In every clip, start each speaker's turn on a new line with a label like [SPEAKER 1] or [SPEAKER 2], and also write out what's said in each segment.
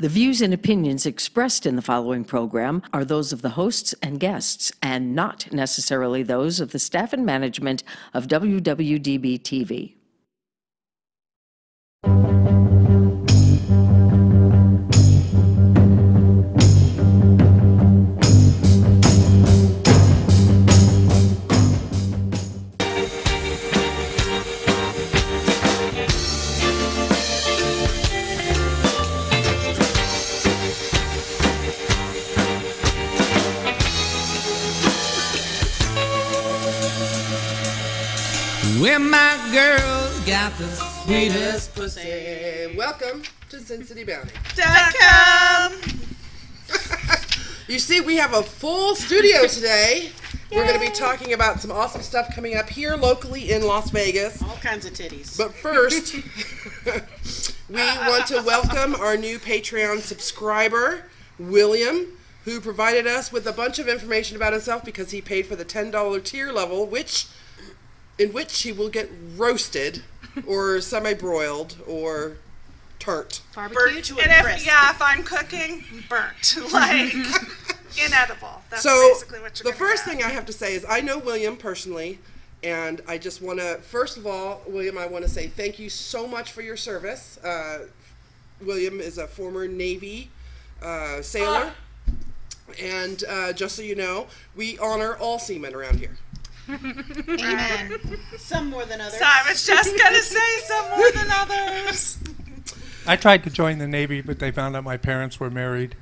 [SPEAKER 1] The views and opinions expressed in the following program are those of the hosts and guests, and not necessarily those of the staff and management of WWDB TV.
[SPEAKER 2] Where my girl got the sweetest
[SPEAKER 3] pussy. Welcome to Sin City Bounty.
[SPEAKER 4] .com.
[SPEAKER 3] You see, we have a full studio today. We're going to be talking about some awesome stuff coming up here locally in Las Vegas.
[SPEAKER 4] All kinds of titties.
[SPEAKER 3] But first, we want to welcome our new Patreon subscriber, William, who provided us with a bunch of information about himself because he paid for the $10 tier level, which in which he will get roasted or semi-broiled or tart.
[SPEAKER 4] burnt to a
[SPEAKER 5] And if,
[SPEAKER 4] crisp.
[SPEAKER 5] yeah, if I'm cooking, burnt. Like, inedible. That's
[SPEAKER 3] so
[SPEAKER 5] basically what you're
[SPEAKER 3] the first
[SPEAKER 5] get.
[SPEAKER 3] thing I have to say is I know William personally, and I just want to first of all, William, I want to say thank you so much for your service. Uh, William is a former Navy uh, sailor, and uh, just so you know, we honor all seamen around here.
[SPEAKER 6] Amen.
[SPEAKER 4] Some more than others.
[SPEAKER 5] So I was just going to say some more than others.
[SPEAKER 7] I tried to join the Navy, but they found out my parents were married.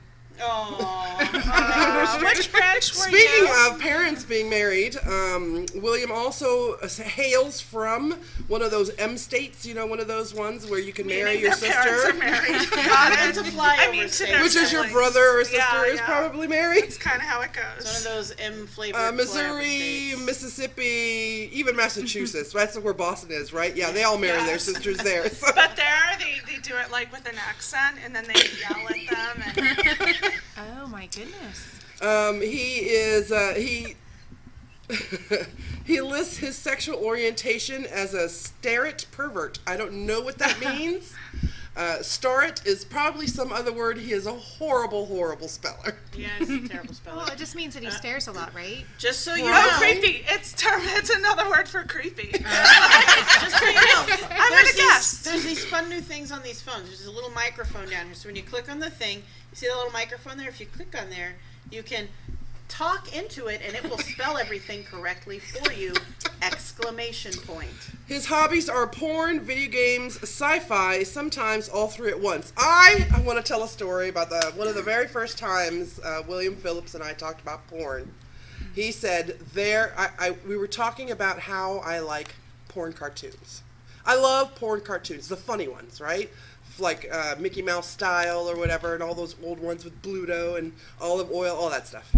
[SPEAKER 5] Uh, which branch were
[SPEAKER 3] Speaking
[SPEAKER 5] you?
[SPEAKER 3] of parents being married, um, William also uh, hails from one of those M states. You know, one of those ones where you can marry
[SPEAKER 5] Meaning
[SPEAKER 3] your
[SPEAKER 5] their parents
[SPEAKER 3] sister.
[SPEAKER 5] are married. Got it.
[SPEAKER 4] It's
[SPEAKER 5] I mean, to
[SPEAKER 4] state.
[SPEAKER 3] Which is your brother or sister
[SPEAKER 5] Yeah,
[SPEAKER 3] is
[SPEAKER 5] yeah.
[SPEAKER 3] probably married.
[SPEAKER 5] It's kind of how it
[SPEAKER 4] It's one of those M flavored
[SPEAKER 3] Uh, Missouri, Mississippi, even Massachusetts. That's where Boston is, right? Yeah, they all marry their sisters there. So.
[SPEAKER 5] But there, they, they do it like with an accent, and then they yell at them. And
[SPEAKER 6] Oh my goodness.
[SPEAKER 3] Um, he is uh, he he lists his sexual orientation as a starret pervert. I don't know what that means. Uh, starret is probably some other word. He is a horrible, horrible speller.
[SPEAKER 4] Yeah, it's a terrible speller.
[SPEAKER 6] Well, it just means that he stares a lot, right?
[SPEAKER 4] Just so you
[SPEAKER 5] oh,
[SPEAKER 4] know.
[SPEAKER 5] creepy! It's term. It's another word for creepy.
[SPEAKER 4] Just so you know.
[SPEAKER 5] I'm
[SPEAKER 4] there's
[SPEAKER 5] gonna guess.
[SPEAKER 4] There's these fun new things on these phones. There's a little microphone down here. So when you click on the thing, you see the little microphone there? If you click on there, you can talk into it and it will spell everything correctly for you. Exclamation point.
[SPEAKER 3] His hobbies are porn, video games, sci-fi, sometimes all three at once. I, I want to tell a story about the one of the very first times uh, William Phillips and I talked about porn. He said there, I, I we were talking about how I like porn cartoons. I love porn cartoons, the funny ones, right? Like uh, Mickey Mouse style or whatever, and all those old ones with Bluto and Olive Oyl, all that stuff.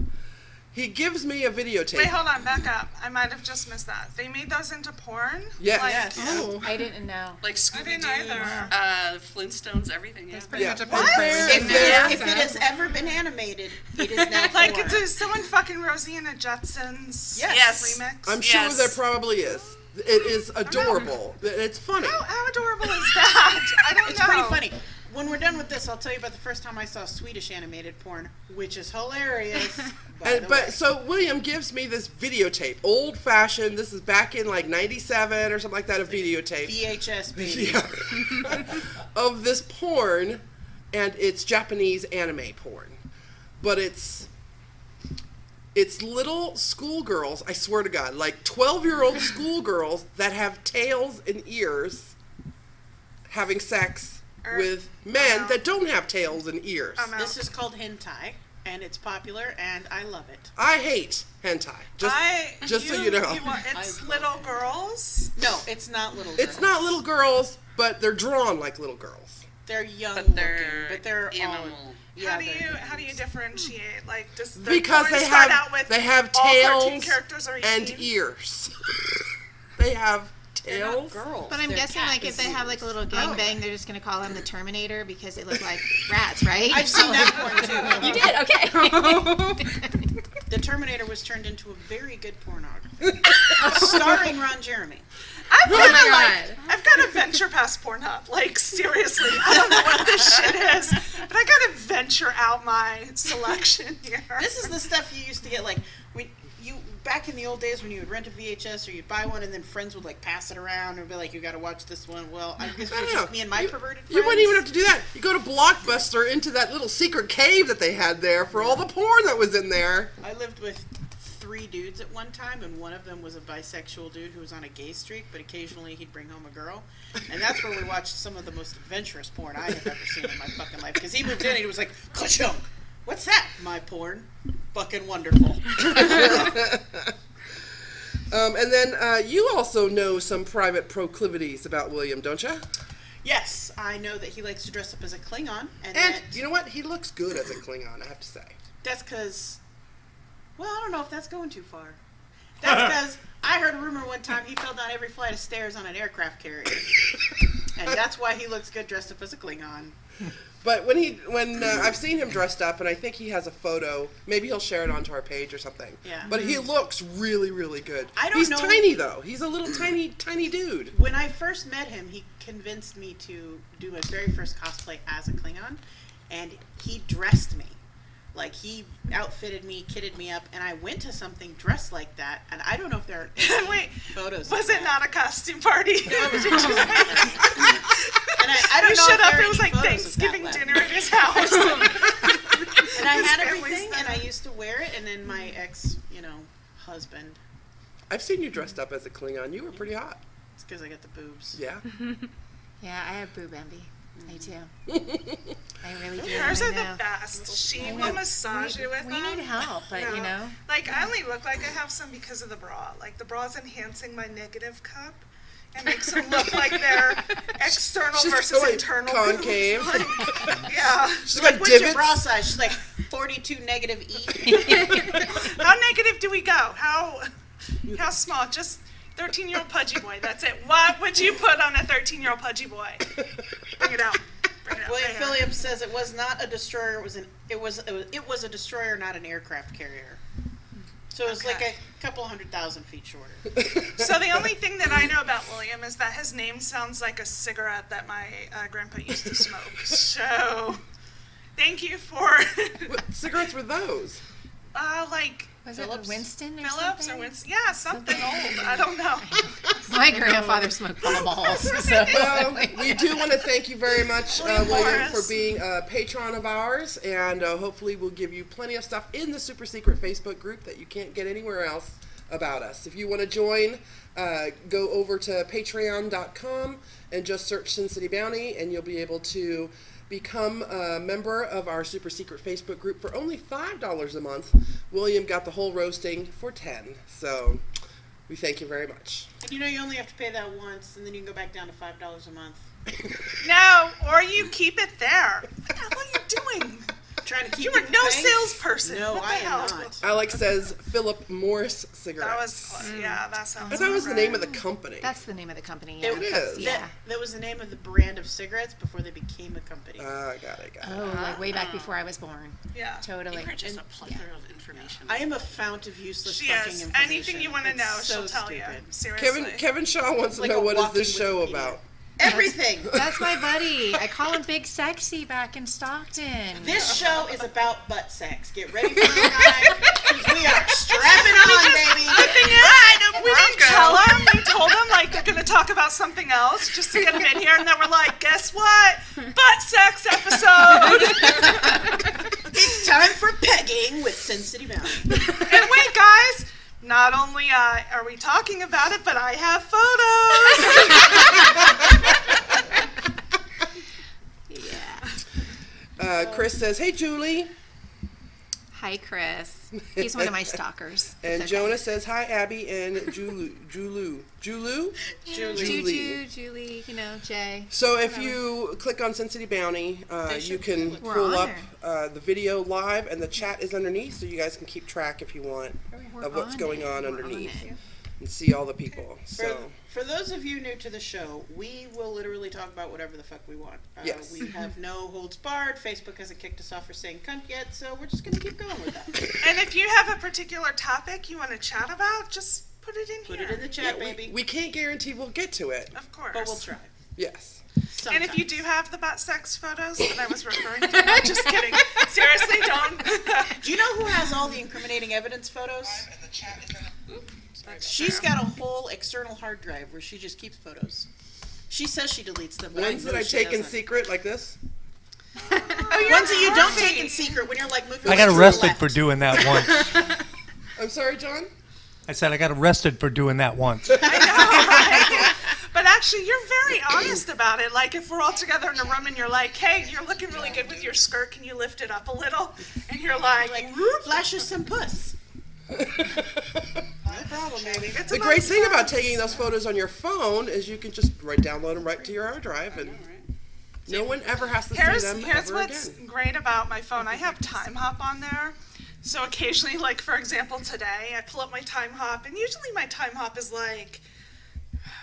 [SPEAKER 3] He gives me a videotape.
[SPEAKER 5] Wait, hold on, back up. I might have just missed that. They made those into porn.
[SPEAKER 3] Yes.
[SPEAKER 5] Like,
[SPEAKER 4] Yes.
[SPEAKER 6] Oh, I didn't know.
[SPEAKER 8] Like Scooby
[SPEAKER 5] didn't
[SPEAKER 8] Doo,
[SPEAKER 5] either.
[SPEAKER 8] uh, Flintstones, everything. Yeah.
[SPEAKER 3] yeah.
[SPEAKER 4] If,
[SPEAKER 3] There-
[SPEAKER 4] if it has ever been animated, it is now
[SPEAKER 5] Like,
[SPEAKER 4] porn.
[SPEAKER 5] does someone fucking Rosanna Jetsons
[SPEAKER 4] Yes.
[SPEAKER 8] Yes.
[SPEAKER 5] remix?
[SPEAKER 3] I'm sure
[SPEAKER 8] Yes.
[SPEAKER 3] there probably is. It is adorable. It's funny.
[SPEAKER 5] How, how adorable is that? I don't
[SPEAKER 4] It's
[SPEAKER 5] know.
[SPEAKER 4] pretty funny. When we're done with this, I'll tell you about the first time I saw Swedish animated porn, which is hilarious.
[SPEAKER 3] And but
[SPEAKER 4] way.
[SPEAKER 3] so William gives me this videotape, old fashioned. This is back in like '97 or something like that. A videotape.
[SPEAKER 4] VHS baby.
[SPEAKER 3] Yeah. of this porn, and it's Japanese anime porn, but it's it's little schoolgirls. I swear to God, like 12 year old schoolgirls that have tails and ears, having sex
[SPEAKER 5] Er,
[SPEAKER 3] with men
[SPEAKER 5] oh,
[SPEAKER 3] that don't have tails and ears.
[SPEAKER 4] This is called hentai, and it's popular, and I love it.
[SPEAKER 3] I hate hentai. Just
[SPEAKER 5] I,
[SPEAKER 3] just so you know.
[SPEAKER 5] want- it's
[SPEAKER 4] I love
[SPEAKER 5] little girls.
[SPEAKER 4] No, it's not little. Girls.
[SPEAKER 3] It's not little girls, but they're drawn like little girls.
[SPEAKER 4] They're young
[SPEAKER 8] But they're
[SPEAKER 4] looking, but they're all-
[SPEAKER 8] animal.
[SPEAKER 4] yeah,
[SPEAKER 5] how do you how do you differentiate? Like, does the
[SPEAKER 3] because they
[SPEAKER 5] start
[SPEAKER 3] have
[SPEAKER 5] out with
[SPEAKER 3] they have
[SPEAKER 5] all
[SPEAKER 3] tails
[SPEAKER 5] characters are
[SPEAKER 3] and ears. they have
[SPEAKER 4] They're not girls.
[SPEAKER 6] But I'm
[SPEAKER 4] they're
[SPEAKER 6] guessing, like, if they have like a little gangbang, they're just gonna call him the Terminator because they look like rats, right?
[SPEAKER 4] I've seen that porn too.
[SPEAKER 6] You did okay.
[SPEAKER 4] The Terminator was turned into a very good pornography, starring Ron Jeremy.
[SPEAKER 5] I've
[SPEAKER 6] Oh
[SPEAKER 5] got
[SPEAKER 6] my
[SPEAKER 5] to like,
[SPEAKER 6] God.
[SPEAKER 5] I've got a venture past Pornhub. Like seriously, I don't know what this shit is, but I got to venture out my selection here.
[SPEAKER 4] This is the stuff you used to get like when you back in the old days when you would rent a VHS or you'd buy one and then friends would like pass it around and be like, "You got to watch this one." Well, I guess just me and my
[SPEAKER 3] you,
[SPEAKER 4] perverted friends.
[SPEAKER 3] You wouldn't even have to do that. You go to Blockbuster into that little secret cave that they had there for all the porn that was in there.
[SPEAKER 4] I lived with three dudes at one time, and one of them was a bisexual dude who was on a gay streak, but occasionally he'd bring home a girl. And that's where we watched some of the most adventurous porn I have ever seen in my fucking life. Because he moved in and he was like, Ka-chunk! What's that? My porn. Fucking wonderful.
[SPEAKER 3] Um, and then uh, you also know some private proclivities about William, don't you?
[SPEAKER 4] yes, I know that he likes to dress up as a Klingon, and,
[SPEAKER 3] And
[SPEAKER 4] that,
[SPEAKER 3] you know what? He looks good as a Klingon, I have to say.
[SPEAKER 4] that's because, well, I don't know if that's going too far. That's because I heard a rumor one time he fell down every flight of stairs on an aircraft carrier. and that's why he looks good dressed up as a Klingon.
[SPEAKER 3] But when he when uh, I've seen him dressed up, and I think he has a photo. Maybe he'll share it onto our page or something.
[SPEAKER 4] Yeah.
[SPEAKER 3] But he looks really, really good.
[SPEAKER 4] I don't
[SPEAKER 3] He's
[SPEAKER 4] know-
[SPEAKER 3] tiny though. He's a little tiny, tiny dude.
[SPEAKER 4] When I first met him, he convinced me to do my very first cosplay as a Klingon, and he dressed me. Like he outfitted me, kitted me up, and I went to something dressed like that. And I don't know if there are any
[SPEAKER 5] Wait,
[SPEAKER 4] photos.
[SPEAKER 5] was
[SPEAKER 4] of
[SPEAKER 5] it
[SPEAKER 4] that.
[SPEAKER 5] not a costume party?
[SPEAKER 4] And I, I don't
[SPEAKER 5] you
[SPEAKER 4] know
[SPEAKER 5] showed
[SPEAKER 4] if there
[SPEAKER 5] up. It was like Thanksgiving dinner at his house.
[SPEAKER 4] And I
[SPEAKER 5] His
[SPEAKER 4] had
[SPEAKER 5] family's
[SPEAKER 4] everything, and I used to wear it. And then my mm-hmm. ex, you know, husband,
[SPEAKER 3] I've seen you dressed mm-hmm. up as a Klingon. You were pretty hot.
[SPEAKER 4] it's because I got the boobs.
[SPEAKER 3] Yeah.
[SPEAKER 6] Yeah, I have boob envy. I do. I really do.
[SPEAKER 5] Hers are the best. She
[SPEAKER 6] I
[SPEAKER 5] will
[SPEAKER 6] know.
[SPEAKER 5] massage
[SPEAKER 6] we,
[SPEAKER 5] you with
[SPEAKER 6] we
[SPEAKER 5] them.
[SPEAKER 6] need help, but you know.
[SPEAKER 5] Like I only look like I have some because of the bra. Like the bra's enhancing my negative cup and makes them look like they're external
[SPEAKER 3] She's
[SPEAKER 5] versus
[SPEAKER 3] like
[SPEAKER 5] internal.
[SPEAKER 3] concave.
[SPEAKER 5] Like, yeah.
[SPEAKER 3] She's got
[SPEAKER 4] What's your bra size? She's like 42 negative E.
[SPEAKER 5] How negative do we go? How how small? Just 13 year old pudgy boy. That's it. What would you put on a 13 year old pudgy boy? Bring it out. Bring it out.
[SPEAKER 4] William
[SPEAKER 5] Bring it out.
[SPEAKER 4] Phillips says it was not a destroyer. It was an it was it was, it was a destroyer, not an aircraft carrier. So it was like a couple hundred thousand feet shorter.
[SPEAKER 5] So the only thing that I know about William is that his name sounds like a cigarette that my uh, grandpa used to smoke. So thank you for
[SPEAKER 3] What cigarettes were those?
[SPEAKER 5] uh, like
[SPEAKER 6] Was
[SPEAKER 4] Phillips?
[SPEAKER 6] it Winston or
[SPEAKER 5] Phillips
[SPEAKER 6] something?
[SPEAKER 5] or Winston. Yeah, something old. I don't know.
[SPEAKER 6] My grandfather smoked Pall Malls. So.
[SPEAKER 3] Well, we do want to thank you very much, uh,
[SPEAKER 5] William
[SPEAKER 3] William, for being a patron of ours, and uh, hopefully we'll give you plenty of stuff in the super secret Facebook group that you can't get anywhere else about us. If you want to join, uh, go over to patreon.com and just search Sin City Bounty, and you'll be able to become a member of our super secret Facebook group for only $5 a month. William got the whole roasting for 10 so we thank you very much.
[SPEAKER 4] And you know you only have to pay that once, and then you can go back down to five dollars a month.
[SPEAKER 5] No, or you keep it there. What the hell are you doing?
[SPEAKER 4] Trying to keep
[SPEAKER 5] You were
[SPEAKER 4] people
[SPEAKER 5] no
[SPEAKER 4] paying?
[SPEAKER 5] salesperson.
[SPEAKER 4] No,
[SPEAKER 5] What the
[SPEAKER 4] I
[SPEAKER 5] hell?
[SPEAKER 4] am not.
[SPEAKER 3] Alex says Philip Morris cigarettes.
[SPEAKER 5] That was yeah. That mm. sounds.
[SPEAKER 3] I thought it was the name of the company.
[SPEAKER 6] That's the name of the company.
[SPEAKER 4] It
[SPEAKER 6] Yeah.
[SPEAKER 3] It
[SPEAKER 6] That's-
[SPEAKER 3] is.
[SPEAKER 6] Yeah.
[SPEAKER 4] That, that was the name of the brand of cigarettes before they became a company.
[SPEAKER 3] Ah, got it, got it.
[SPEAKER 6] Oh, like uh-huh. way back uh-huh. before I was born.
[SPEAKER 5] Yeah.
[SPEAKER 6] Totally.
[SPEAKER 8] You are just a plethora of information.
[SPEAKER 4] I am a fount of useless
[SPEAKER 5] She
[SPEAKER 4] fucking
[SPEAKER 5] is.
[SPEAKER 4] information.
[SPEAKER 5] Anything you want to know,
[SPEAKER 4] so
[SPEAKER 5] she'll tell you. Seriously.
[SPEAKER 3] Kevin Kevin Shaw wants to
[SPEAKER 4] Like
[SPEAKER 3] know what is this show about.
[SPEAKER 4] Everything.
[SPEAKER 6] That's my buddy. I call him Big Sexy back in Stockton.
[SPEAKER 4] This show is about butt sex. Get ready for the ride, 'cause we are strapping on, baby.
[SPEAKER 5] The thing is, we didn't tell them. We told them like they're gonna talk about something else just to get them in here, and then we're like, guess what? Butt sex episode.
[SPEAKER 4] It's time for pegging with Sin City Bounty.
[SPEAKER 5] and wait, guys. Not only uh, are we talking about it, but I have photos.
[SPEAKER 3] Uh, Chris says, "Hey Julie,"
[SPEAKER 6] Hi, Chris. He's one of my stalkers.
[SPEAKER 3] and
[SPEAKER 6] okay.
[SPEAKER 3] Jonah says, "Hi Abby and Julu, Julu, Julu."
[SPEAKER 6] Juju,
[SPEAKER 3] Julie.
[SPEAKER 6] Julie, you know, Jay.
[SPEAKER 3] So if you click on Sin City Bounty, uh, you can pull up uh, the video live, and the chat is underneath, so you guys can keep track if you want
[SPEAKER 6] We're
[SPEAKER 3] of what's
[SPEAKER 6] on
[SPEAKER 3] going
[SPEAKER 6] it.
[SPEAKER 3] on underneath
[SPEAKER 6] it.
[SPEAKER 3] and see all the people.
[SPEAKER 4] For,
[SPEAKER 3] So
[SPEAKER 4] for those of you new to the show, we will literally talk about whatever the fuck we want. Uh,
[SPEAKER 3] Yes.
[SPEAKER 4] We have no holds barred. Facebook hasn't kicked us off for saying cunt yet, so we're just going to keep going with that.
[SPEAKER 5] and if you have a particular topic you want to chat about, just put it in
[SPEAKER 4] Put
[SPEAKER 5] here.
[SPEAKER 4] Put it in the chat,
[SPEAKER 3] we,
[SPEAKER 4] baby.
[SPEAKER 3] we can't guarantee we'll get to it.
[SPEAKER 5] Of course.
[SPEAKER 4] but we'll try.
[SPEAKER 3] Yes.
[SPEAKER 5] And if you do have the butt sex photos that I was referring to, I'm just kidding. Seriously, don't.
[SPEAKER 4] Do you know who has all the incriminating evidence photos? She's got a whole external hard drive where she just keeps photos. She says she deletes them. but
[SPEAKER 3] Ones
[SPEAKER 4] know
[SPEAKER 3] that I
[SPEAKER 4] she
[SPEAKER 3] take in
[SPEAKER 4] doesn't.
[SPEAKER 3] secret like this.
[SPEAKER 5] Oh,
[SPEAKER 4] Ones that you don't take in secret when you're like moving.
[SPEAKER 7] I got
[SPEAKER 4] to
[SPEAKER 7] arrested
[SPEAKER 4] left.
[SPEAKER 7] for doing that once.
[SPEAKER 3] I'm sorry, John.
[SPEAKER 7] I said I got arrested for doing that once.
[SPEAKER 5] I know, right? But actually, you're very honest about it. Like, if we're all together in a room and you're like, hey, you're looking really good with your skirt, can you lift it up a little? And you're like,
[SPEAKER 4] Like flashes some puss. Problem, baby.
[SPEAKER 5] it's
[SPEAKER 3] The great thing about taking those photos on your phone is you can just right download them right to your hard drive, and no one ever has to
[SPEAKER 5] Here's,
[SPEAKER 3] see them
[SPEAKER 5] here's what's
[SPEAKER 3] again.
[SPEAKER 5] great about my phone. I have Timehop on there. So occasionally, like for example, today, I pull up my Timehop, and usually my Timehop is like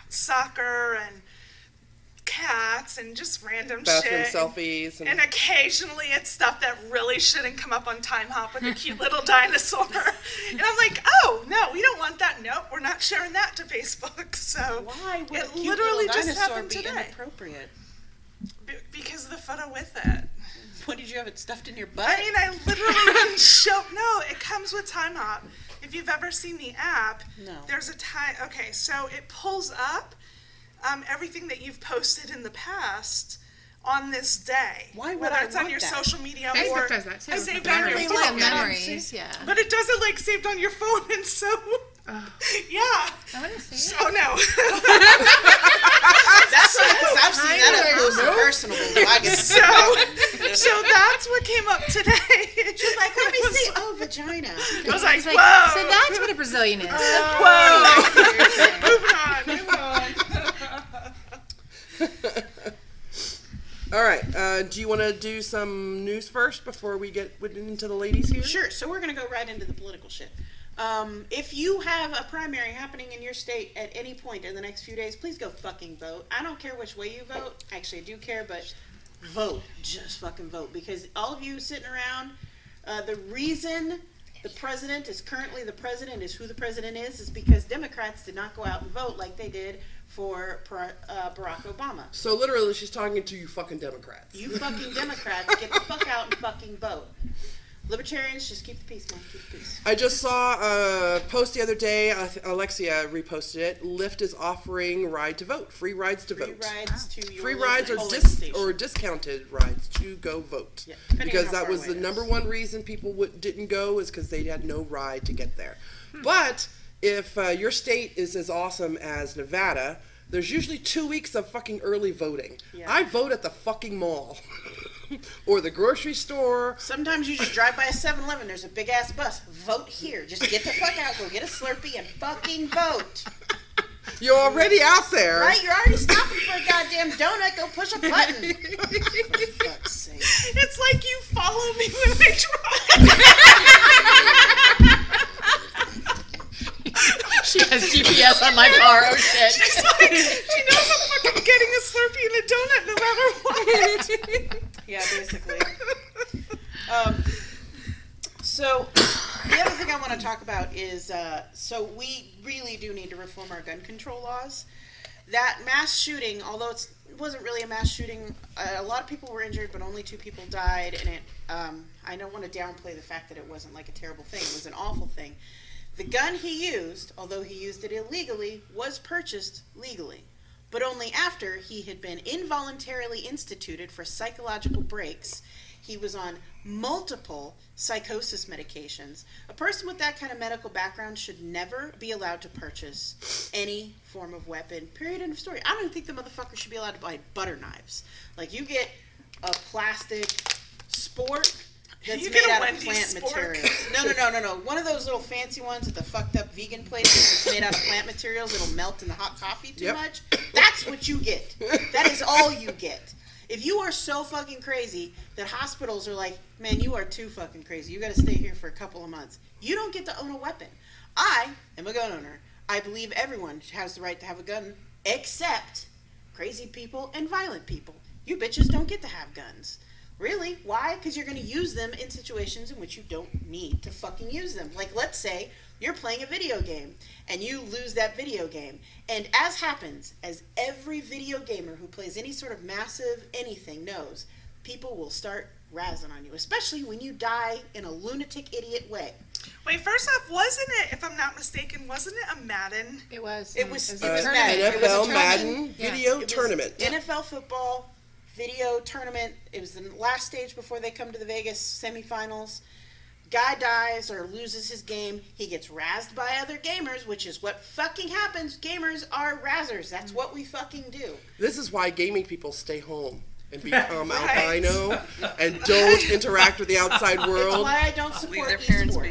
[SPEAKER 5] soccer and cats and just random
[SPEAKER 3] Bathroom
[SPEAKER 5] shit.
[SPEAKER 3] selfies and,
[SPEAKER 5] And occasionally it's stuff that really shouldn't come up on Timehop with a cute little dinosaur. And I'm like, oh, no, we don't want that. Nope, we're not sharing that to Facebook. So
[SPEAKER 4] Why would
[SPEAKER 5] it literally just happened
[SPEAKER 4] be
[SPEAKER 5] today.
[SPEAKER 4] inappropriate?
[SPEAKER 5] Be- because of the photo with it.
[SPEAKER 4] What did you have it stuffed in your butt?
[SPEAKER 5] I mean, I literally show. No, it comes with Timehop. If you've ever seen the app,
[SPEAKER 4] No.
[SPEAKER 5] there's a time. Okay, so it pulls up um, everything that you've posted in the past on this day.
[SPEAKER 4] Why would
[SPEAKER 5] Whether
[SPEAKER 4] I
[SPEAKER 5] it's on your
[SPEAKER 4] that?
[SPEAKER 5] social media
[SPEAKER 8] Facebook
[SPEAKER 5] or
[SPEAKER 8] does that too.
[SPEAKER 5] I saved
[SPEAKER 8] With
[SPEAKER 5] on your
[SPEAKER 8] memories.
[SPEAKER 5] phone.
[SPEAKER 6] Yeah,
[SPEAKER 4] Look, I don't
[SPEAKER 6] memories, yeah.
[SPEAKER 5] But it doesn't like saved on your phone, and so yeah.
[SPEAKER 6] I want to see
[SPEAKER 5] So no.
[SPEAKER 4] That's right, because I've seen that up close and personal. so I can
[SPEAKER 5] so so that's what came up today. She's
[SPEAKER 4] like, let me see. Oh, vagina.
[SPEAKER 5] I was like,
[SPEAKER 6] It's like,
[SPEAKER 5] whoa.
[SPEAKER 6] so that's what a Brazilian is.
[SPEAKER 5] Whoa. Moving on. Move on.
[SPEAKER 3] All right. Uh, do you want to do some news first before we get into the ladies here?
[SPEAKER 4] Sure. So we're gonna go right into the political shit. Um, if you have a primary happening in your state at any point in the next few days, please go fucking vote. I don't care which way you vote. Actually, I do care, but vote. Just fucking vote because all of you sitting around, uh, the reason the president is currently the president is who the president is is because Democrats did not go out and vote like they did for uh, Barack Obama.
[SPEAKER 3] So literally, she's talking to you fucking Democrats.
[SPEAKER 4] You fucking Democrats, get the fuck out and fucking vote. Libertarians, just keep the peace, man. Keep the peace.
[SPEAKER 3] I just saw a post the other day. uh, Elexia reposted it. Lyft is offering ride to vote, free rides to
[SPEAKER 4] Free
[SPEAKER 3] vote.
[SPEAKER 4] rides to your
[SPEAKER 3] Free rides or dis-
[SPEAKER 4] station.
[SPEAKER 3] or discounted rides to go vote.
[SPEAKER 4] Yeah,
[SPEAKER 3] because that was the number one reason people would, didn't go is because they had no ride to get there. But if uh, your state is as awesome as Nevada, there's usually two weeks of fucking early voting.
[SPEAKER 4] Yeah.
[SPEAKER 3] I vote at the fucking mall or the grocery store.
[SPEAKER 4] Sometimes you just drive by a 7-Eleven. There's a big ass bus. Vote here. Just get the fuck out. Go get a Slurpee and fucking vote.
[SPEAKER 3] You're already out there.
[SPEAKER 4] Right? You're already stopping for a goddamn donut. Go push a button. For fuck's sake.
[SPEAKER 5] It's like you follow me when I drive.
[SPEAKER 6] She has GPS on my car. Oh shit.
[SPEAKER 5] She's like, she knows I'm fucking getting a Slurpee and a donut no matter what.
[SPEAKER 4] Yeah, basically. Um, so the other thing I want to talk about is uh, so we really do need to reform our gun control laws. That mass shooting, although it's, it wasn't really a mass shooting, uh, a lot of people were injured, but only two people died. And it, um, I don't want to downplay the fact that it wasn't like a terrible thing. It was an awful thing. The gun he used, although he used it illegally, was purchased legally but only after he had been involuntarily instituted for psychological breaks. He was on multiple psychosis medications. A person with that kind of medical background should never be allowed to purchase any form of weapon. Period. End of story. I don't think the motherfucker should be allowed to buy butter knives. Like you get a plastic sport that's
[SPEAKER 5] You
[SPEAKER 4] made out of
[SPEAKER 5] Wendy's
[SPEAKER 4] plant
[SPEAKER 5] spork.
[SPEAKER 4] materials. No, no, no, no, no. One of those little fancy ones at the fucked up vegan places that's made out of plant materials. It'll melt in the hot coffee too
[SPEAKER 3] Yep.
[SPEAKER 4] much. That's what you get. That is all you get. If you are so fucking crazy that hospitals are like, man, you are too fucking crazy. You got to stay here for a couple of months. You don't get to own a weapon. I am a gun owner. I believe everyone has the right to have a gun, except crazy people and violent people. You bitches don't get to have guns. Really? Why? Because you're going to use them in situations in which you don't need to fucking use them. Like, let's say you're playing a video game and you lose that video game. And as happens, as every video gamer who plays any sort of massive anything knows, people will start razzing on you, especially when you die in a lunatic idiot way.
[SPEAKER 5] Wait, first off, wasn't it, if I'm not mistaken, wasn't it a Madden?
[SPEAKER 6] It was.
[SPEAKER 4] It was, it was Madden. It was a
[SPEAKER 3] NFL
[SPEAKER 4] tournament.
[SPEAKER 3] Madden video
[SPEAKER 4] It was
[SPEAKER 3] tournament.
[SPEAKER 4] NFL football video tournament. It was the last stage before they come to the Vegas semifinals. Guy dies or loses his game. He gets razzed by other gamers, which is what fucking happens. Gamers are razzers. That's mm. what we fucking do.
[SPEAKER 3] This is why gaming people stay home and become
[SPEAKER 5] Right.
[SPEAKER 3] albino and don't interact with the outside world.
[SPEAKER 4] That's
[SPEAKER 3] world.
[SPEAKER 4] why I don't
[SPEAKER 8] Leave
[SPEAKER 4] support
[SPEAKER 8] their parents'
[SPEAKER 4] esports.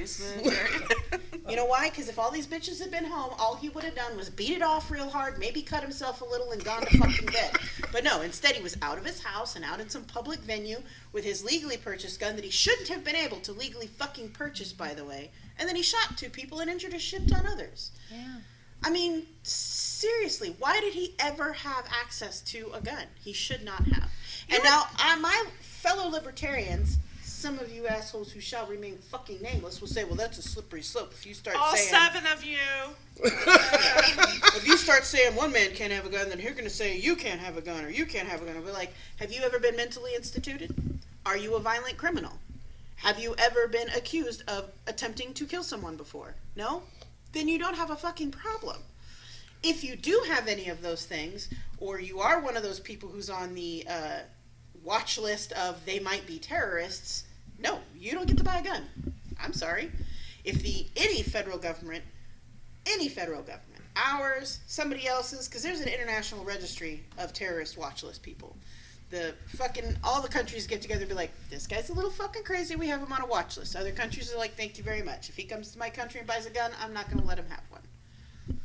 [SPEAKER 8] basement.
[SPEAKER 4] You know why? Because if all these bitches had been home, all he would have done was beat it off real hard, maybe cut himself a little, and gone to fucking bed. But no, instead he was out of his house and out in some public venue with his legally purchased gun that he shouldn't have been able to legally fucking purchase, by the way. And then he shot two people and injured a shit ton others.
[SPEAKER 6] Yeah.
[SPEAKER 4] I mean, seriously, why did he ever have access to a gun? He should not have. And now, uh, my fellow libertarians, some of you assholes who shall remain fucking nameless, will say, "Well, that's a slippery slope." If you start
[SPEAKER 5] All
[SPEAKER 4] saying,
[SPEAKER 5] seven of you.
[SPEAKER 4] if you start saying one man can't have a gun, then you're going to say you can't have a gun or you can't have a gun. Be like, have you ever been mentally instituted? Are you a violent criminal? Have you ever been accused of attempting to kill someone before? No? Then you don't have a fucking problem. If you do have any of those things, or you are one of those people who's on the uh, watch list of they might be terrorists, no, you don't get to buy a gun. I'm sorry. If the any federal government any federal government, ours, somebody else's, because there's an international registry of terrorist watch list people. The fucking all the countries get together and be like, this guy's a little fucking crazy. We have him on a watch list. Other countries are like, thank you very much. If he comes to my country and buys a gun, I'm not going to let him have one.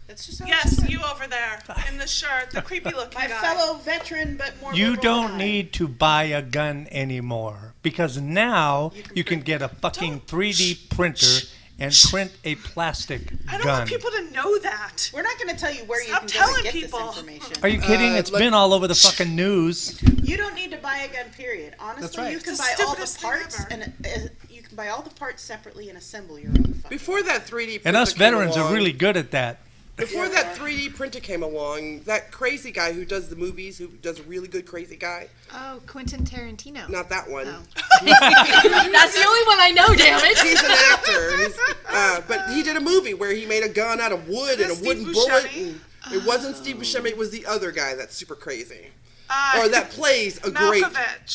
[SPEAKER 4] That's just how
[SPEAKER 5] Yes, you over there in the shirt, the creepy looking
[SPEAKER 4] my
[SPEAKER 5] guy.
[SPEAKER 4] fellow veteran, but more
[SPEAKER 7] You don't
[SPEAKER 4] than I.
[SPEAKER 7] need to buy a gun anymore because now
[SPEAKER 4] You can
[SPEAKER 7] you can get a fucking 3D printer and print a plastic gun.
[SPEAKER 5] I don't want people to know that.
[SPEAKER 4] We're not going to tell you where
[SPEAKER 5] Stop
[SPEAKER 4] you can go
[SPEAKER 5] telling
[SPEAKER 4] to get
[SPEAKER 5] people.
[SPEAKER 4] this information.
[SPEAKER 7] Are you kidding?
[SPEAKER 3] Uh,
[SPEAKER 7] it's
[SPEAKER 3] let-
[SPEAKER 7] been all over the fucking news.
[SPEAKER 4] You don't need to buy a gun. Period. Honestly,
[SPEAKER 7] right.
[SPEAKER 4] you can
[SPEAKER 5] It's the
[SPEAKER 4] buy all the parts and uh, you can buy all the parts separately and assemble your own. fucking
[SPEAKER 3] Before that 3D printer
[SPEAKER 7] And us
[SPEAKER 3] came
[SPEAKER 7] veterans are really good at that.
[SPEAKER 3] Before
[SPEAKER 4] Yeah,
[SPEAKER 3] that 3D printer came along, that crazy guy who does the movies, who does a really good crazy guy,
[SPEAKER 6] Oh, Quentin Tarantino.
[SPEAKER 3] not that one.
[SPEAKER 6] Oh.
[SPEAKER 1] That's the only one I know, damn it.
[SPEAKER 3] He's an actor, He's- uh, but he did a movie where he made a gun out of wood and a
[SPEAKER 5] Steve
[SPEAKER 3] wooden bullet.
[SPEAKER 5] Buscemi?
[SPEAKER 3] And it wasn't Steve Buscemi; it was the other guy that's super crazy,
[SPEAKER 5] Uh,
[SPEAKER 3] or that plays a great.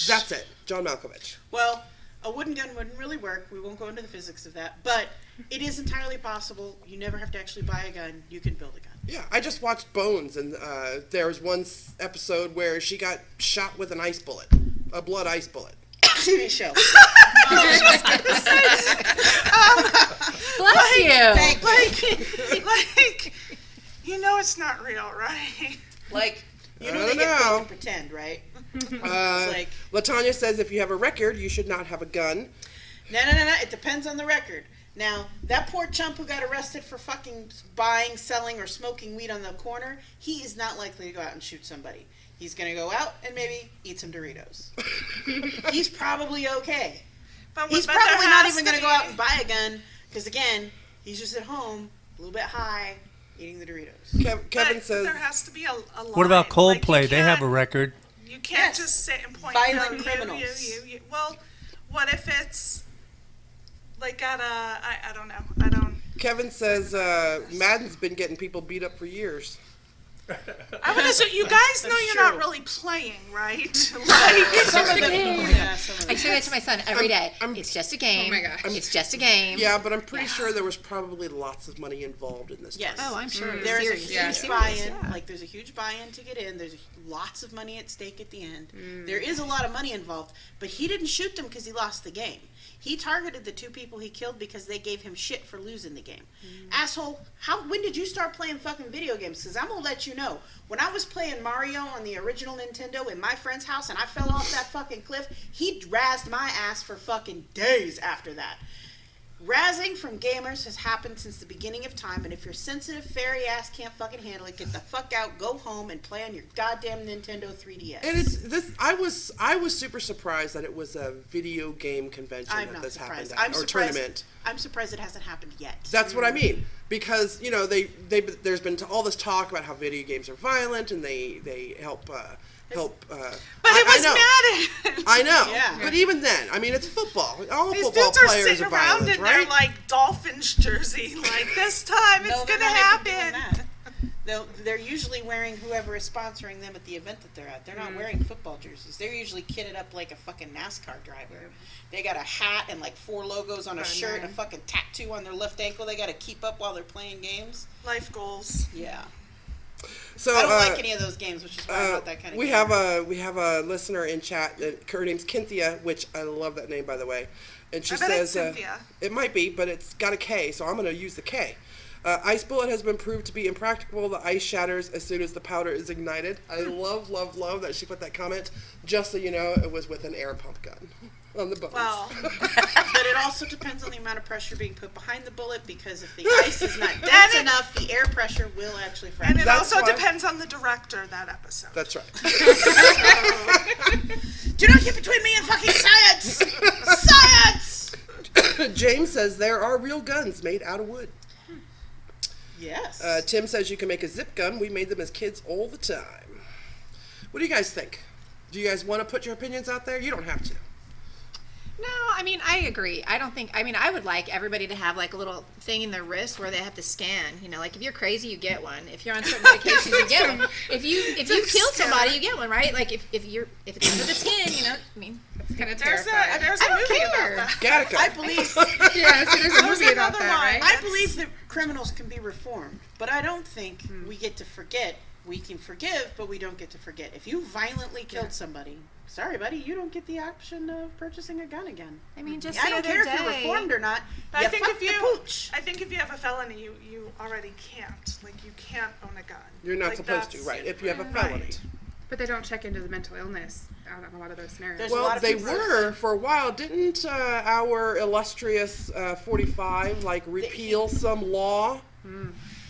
[SPEAKER 3] That's it, John Malkovich.
[SPEAKER 4] Well, a wooden gun wouldn't really work. We won't go into the physics of that, but it is entirely possible. You never have to actually buy a gun. You can build a gun.
[SPEAKER 3] Yeah, I just watched Bones, and uh, there was one episode where she got shot with an ice bullet, a blood ice bullet.
[SPEAKER 4] TV show.
[SPEAKER 1] Bless you.
[SPEAKER 5] like, like, you know it's not real, right?
[SPEAKER 4] Like, you know
[SPEAKER 3] I
[SPEAKER 4] they
[SPEAKER 3] don't
[SPEAKER 4] get
[SPEAKER 3] know.
[SPEAKER 4] to pretend, right?
[SPEAKER 3] Uh,
[SPEAKER 4] like-
[SPEAKER 3] Latanya says if you have a record, you should not have a gun.
[SPEAKER 4] No, no, no, no. It depends on the record. Now, that poor chump who got arrested for fucking buying, selling, or smoking weed on the corner, he is not likely to go out and shoot somebody. He's going to go out and maybe eat some Doritos. He's probably okay.
[SPEAKER 5] But,
[SPEAKER 4] He's probably not even going to go out and buy a gun because, again, he's just at home, a little bit high, eating the Doritos.
[SPEAKER 3] Kev-
[SPEAKER 5] But
[SPEAKER 3] Kevin says
[SPEAKER 5] there has to be a, a line.
[SPEAKER 7] What about
[SPEAKER 5] Like,
[SPEAKER 7] Coldplay? they have a record.
[SPEAKER 5] You can't
[SPEAKER 4] Yes.
[SPEAKER 5] just sit and point
[SPEAKER 4] Violent
[SPEAKER 5] you know,
[SPEAKER 4] criminals.
[SPEAKER 5] You, you, you, Well, what if it's like at a I, I don't know. I don't.
[SPEAKER 3] Kevin says uh, Madden's been getting people beat up for years.
[SPEAKER 5] I would assume you guys know
[SPEAKER 4] That's
[SPEAKER 5] you're
[SPEAKER 4] true.
[SPEAKER 5] not really playing, right? like
[SPEAKER 4] Some of them, yeah, some
[SPEAKER 6] I say that to my son every day.
[SPEAKER 3] I'm-
[SPEAKER 6] it's just a oh game.
[SPEAKER 8] Oh my gosh.
[SPEAKER 6] It's just a game.
[SPEAKER 3] Yeah, but I'm pretty sure there was probably lots of money involved in this.
[SPEAKER 4] Yes.
[SPEAKER 6] Oh, I'm sure. Mm. it was
[SPEAKER 4] There's a huge
[SPEAKER 8] Yeah.
[SPEAKER 4] Buy-in.
[SPEAKER 6] yeah.
[SPEAKER 4] Like there's a huge buy-in to get in. There's lots of money at stake at the end. Mm. There is a lot of money involved, but he didn't shoot them because he lost the game. He targeted the two people he killed because they gave him shit for losing the game. Mm. Asshole, how when did you start playing fucking video games? Because I'm gonna let you know. When I was playing Mario on the original Nintendo in my friend's house and I fell off that fucking cliff, he razzed my ass for fucking days after that. Razzing from gamers has happened since the beginning of time, and if your sensitive fairy ass can't fucking handle it, get the fuck out, go home, and play on your goddamn Nintendo 3DS.
[SPEAKER 3] And it's this. I was I was super surprised that it was a video game convention
[SPEAKER 4] I'm
[SPEAKER 3] that this
[SPEAKER 4] surprised.
[SPEAKER 3] happened at,
[SPEAKER 4] I'm
[SPEAKER 3] or
[SPEAKER 4] surprised.
[SPEAKER 3] tournament.
[SPEAKER 4] I'm surprised it hasn't happened yet.
[SPEAKER 3] That's what I mean because you know they they there's been all this talk about how video games are violent and they they help uh, help. Uh,
[SPEAKER 5] But
[SPEAKER 3] I,
[SPEAKER 5] it was
[SPEAKER 3] I know.
[SPEAKER 5] mad at
[SPEAKER 3] I know,
[SPEAKER 4] Yeah.
[SPEAKER 3] but even then, I mean, it's football. All
[SPEAKER 5] These
[SPEAKER 3] football
[SPEAKER 5] dudes are
[SPEAKER 3] players
[SPEAKER 5] sitting
[SPEAKER 3] are
[SPEAKER 5] around
[SPEAKER 3] violent,
[SPEAKER 5] in
[SPEAKER 3] right?
[SPEAKER 5] their like Dolphins jersey, like this time it's
[SPEAKER 4] No, they're
[SPEAKER 5] gonna happen.
[SPEAKER 4] doing. They'll, they're usually wearing whoever is sponsoring them at the event that they're at. They're
[SPEAKER 5] Mm.
[SPEAKER 4] not wearing football jerseys. They're usually kitted up like a fucking NASCAR driver. They got a hat and like four logos on a shirt and a fucking tattoo on their left ankle. They got to keep up while they're playing games.
[SPEAKER 5] Life goals.
[SPEAKER 4] Yeah,
[SPEAKER 3] so
[SPEAKER 4] I don't
[SPEAKER 3] uh,
[SPEAKER 4] like any of those games, which is why I'm
[SPEAKER 3] Uh,
[SPEAKER 4] not that kind of.
[SPEAKER 3] we
[SPEAKER 4] gamer.
[SPEAKER 3] have a we have a listener in chat. That, her name's Cynthia, which I love that name by the way. And she
[SPEAKER 5] I bet
[SPEAKER 3] says
[SPEAKER 5] it's Cynthia.
[SPEAKER 3] Uh, it might be, but it's got a K, so I'm going to use the K. Uh, ice bullet has been proved to be impractical. The ice shatters as soon as the powder is ignited. I love, love, love that she put that comment. Just so you know, it was with an air pump gun on the bones.
[SPEAKER 5] Well,
[SPEAKER 4] but it also depends on the amount of pressure being put behind the bullet because if the ice is not dense enough, the air pressure will actually fracture.
[SPEAKER 5] and it
[SPEAKER 3] That's
[SPEAKER 5] also
[SPEAKER 3] why-
[SPEAKER 5] depends on the director of that episode.
[SPEAKER 3] That's right.
[SPEAKER 4] Do not get between me and fucking science! science!
[SPEAKER 3] James says there are real guns made out of wood.
[SPEAKER 4] Yes.
[SPEAKER 3] Uh, Tim says you can make a zip gun. We made them as kids all the time. What do you guys think? Do you guys want to put your opinions out there? You don't have to.
[SPEAKER 6] No, I mean I agree. I don't think. I mean I would like everybody to have like a little thing in their wrist where they have to scan. You know, like if you're crazy, you get one. If you're on certain medications, you get one. If you if you kill somebody, you get one, right? Like if, if you're if it's under the skin, you know. I mean, it's kind of
[SPEAKER 5] There's
[SPEAKER 6] terrifying.
[SPEAKER 5] a there's
[SPEAKER 6] I
[SPEAKER 5] a
[SPEAKER 6] don't
[SPEAKER 5] movie
[SPEAKER 6] care.
[SPEAKER 5] about that.
[SPEAKER 3] Gattaca.
[SPEAKER 4] I believe
[SPEAKER 9] Yeah, so there's a movie about that, right?
[SPEAKER 4] I believe that criminals can be reformed, but I don't think
[SPEAKER 9] Hmm.
[SPEAKER 4] we get to forget. We can forgive, but we don't get to forget. If you violently killed somebody, sorry, buddy, you don't get the option of purchasing a gun again.
[SPEAKER 6] I mean, just
[SPEAKER 4] I
[SPEAKER 6] the
[SPEAKER 4] don't
[SPEAKER 6] other
[SPEAKER 4] care if you're reformed or not.
[SPEAKER 5] But
[SPEAKER 4] you
[SPEAKER 5] I think
[SPEAKER 4] fuck
[SPEAKER 5] if
[SPEAKER 4] the
[SPEAKER 5] you,
[SPEAKER 4] pooch.
[SPEAKER 5] I think if you have a felony, you you already can't. Like you can't own a gun.
[SPEAKER 3] You're not
[SPEAKER 5] Like,
[SPEAKER 3] supposed to, right? If you have a
[SPEAKER 5] Right.
[SPEAKER 3] felony.
[SPEAKER 9] But they don't check into the mental illness out of a lot of those scenarios.
[SPEAKER 4] There's
[SPEAKER 3] Well, they
[SPEAKER 4] people-
[SPEAKER 3] were for a while. Didn't uh, our illustrious uh, 45 like repeal some law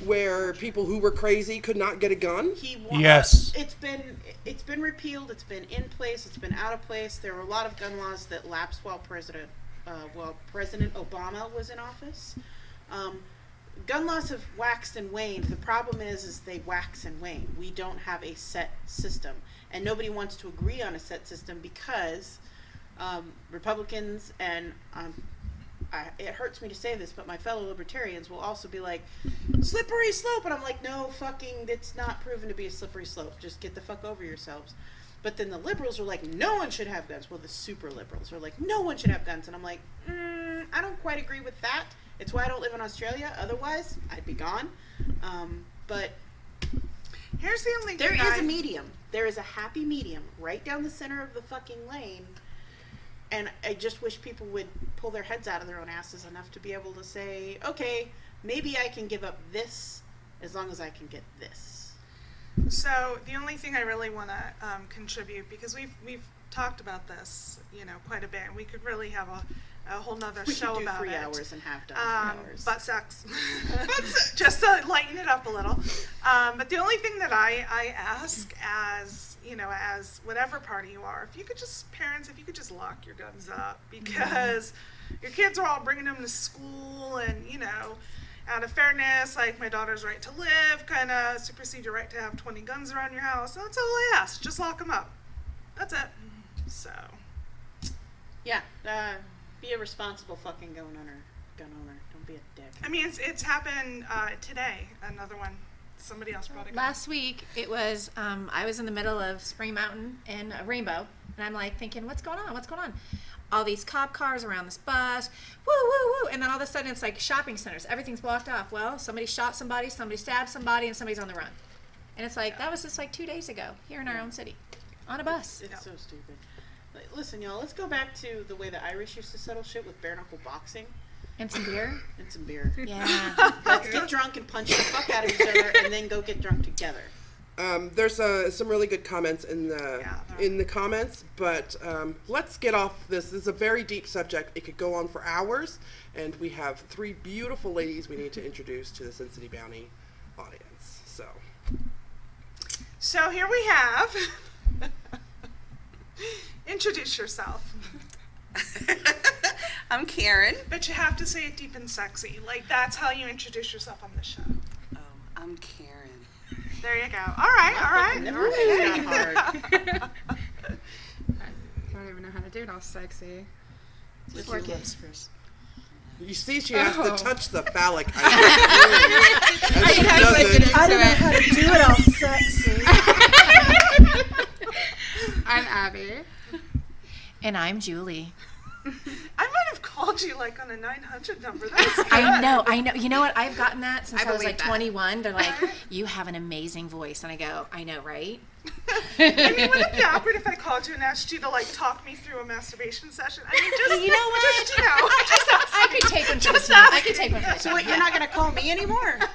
[SPEAKER 3] where people who were crazy could not get a gun?
[SPEAKER 4] He wa-
[SPEAKER 7] Yes.
[SPEAKER 4] It's been it's been repealed. It's been in place. It's been out of place. There were a lot of gun laws that lapsed while President uh, while President Obama was in office. Um, gun laws have waxed and waned. The problem is, is they wax and wane. We don't have a set system, and nobody wants to agree on a set system because um, Republicans and um, I, it hurts me to say this, but my fellow libertarians will also be like, slippery slope. And I'm like, no, fucking, it's not proven to be a slippery slope. Just get the fuck over yourselves. But then the liberals are like, no one should have guns. Well, the super liberals are like, no one should have guns. And I'm like, mm, I don't quite agree with that. It's why I don't live in Australia. Otherwise, I'd be gone. Um, but
[SPEAKER 5] Here's the only
[SPEAKER 4] there is
[SPEAKER 5] I,
[SPEAKER 4] a medium. There is a happy medium right down the center of the fucking lane. And I just wish people would pull their heads out of their own asses enough to be able to say, okay, maybe I can give up this as long as I can get this.
[SPEAKER 5] So the only thing I really want to um, contribute because we've we've talked about this, you know, quite a bit. and We could really have a, a whole nother
[SPEAKER 4] We
[SPEAKER 5] show
[SPEAKER 4] could do
[SPEAKER 5] about
[SPEAKER 4] three
[SPEAKER 5] it.
[SPEAKER 4] hours and have done
[SPEAKER 5] um,
[SPEAKER 4] three hours.
[SPEAKER 5] butt sex, just to lighten it up a little. Um, but the only thing that I, I ask as you know, as whatever party you are, if you could just parents, if you could just lock your guns up because your kids are all bringing them to school, and you know, out of fairness, like my daughter's right to live, kind of supersede your right to have 20 guns around your house. That's all I ask. Just lock them up. That's it. So.
[SPEAKER 4] yeah, uh, be a responsible fucking gun owner. Gun owner. Don't be a dick.
[SPEAKER 5] I mean, it's, it's happened uh, today. Another one. Somebody else brought a gun.
[SPEAKER 6] Last week, it was, um, I was in the middle of Spring Mountain and uh, Rainbow, and I'm like thinking, what's going on? What's going on? All these cop cars around this bus, woo, woo, woo. And then all of a sudden, it's like shopping centers. Everything's blocked off. Well, somebody shot somebody, somebody stabbed somebody, and somebody's on the run. And it's like, that was just like two days ago here in our own city on a bus.
[SPEAKER 4] It's so stupid. Listen, y'all, let's go back to the way the Irish used to settle shit with bare knuckle boxing
[SPEAKER 6] And some beer.
[SPEAKER 4] and some beer.
[SPEAKER 6] Yeah.
[SPEAKER 4] Let's get drunk and punch the fuck out of each other and then go get drunk together.
[SPEAKER 3] Um, there's uh, some really good comments in the
[SPEAKER 5] Yeah,
[SPEAKER 3] in the comments, but um, let's get off this. This is a very deep subject. It could go on for hours, and we have three beautiful ladies we need to introduce to the Sin City Bounty audience. So,
[SPEAKER 5] So here we have. Introduce yourself.
[SPEAKER 8] I'm Karen.
[SPEAKER 5] But you have to say it deep and sexy. Like that's how you introduce yourself on the show.
[SPEAKER 8] Oh, I'm Karen.
[SPEAKER 5] There you go. All right, all right.
[SPEAKER 4] Never been hard.
[SPEAKER 9] I don't even know how to do it all sexy.
[SPEAKER 8] Just Lick your lips first.
[SPEAKER 3] you see, she has
[SPEAKER 9] Oh.
[SPEAKER 3] to touch the phallic item. and.
[SPEAKER 9] I don't know how to
[SPEAKER 4] do it all sexy.
[SPEAKER 9] I'm Abby.
[SPEAKER 6] And I'm Julie.
[SPEAKER 5] I might have called you like on a 900 number. That's.
[SPEAKER 6] I know, I know. You know what? I've gotten that since
[SPEAKER 9] I
[SPEAKER 6] I, was like
[SPEAKER 9] that.
[SPEAKER 6] 21. They're like, you have an amazing voice. And I go, I know, right?
[SPEAKER 5] I mean, would it be awkward if I called you and asked you to like talk me through a masturbation session? I mean, just
[SPEAKER 6] You know what?
[SPEAKER 5] Just, you know, just
[SPEAKER 6] I could take one for the
[SPEAKER 5] Just
[SPEAKER 6] team. I could take one for
[SPEAKER 4] So
[SPEAKER 6] team.
[SPEAKER 4] what, you're not gonna call me anymore?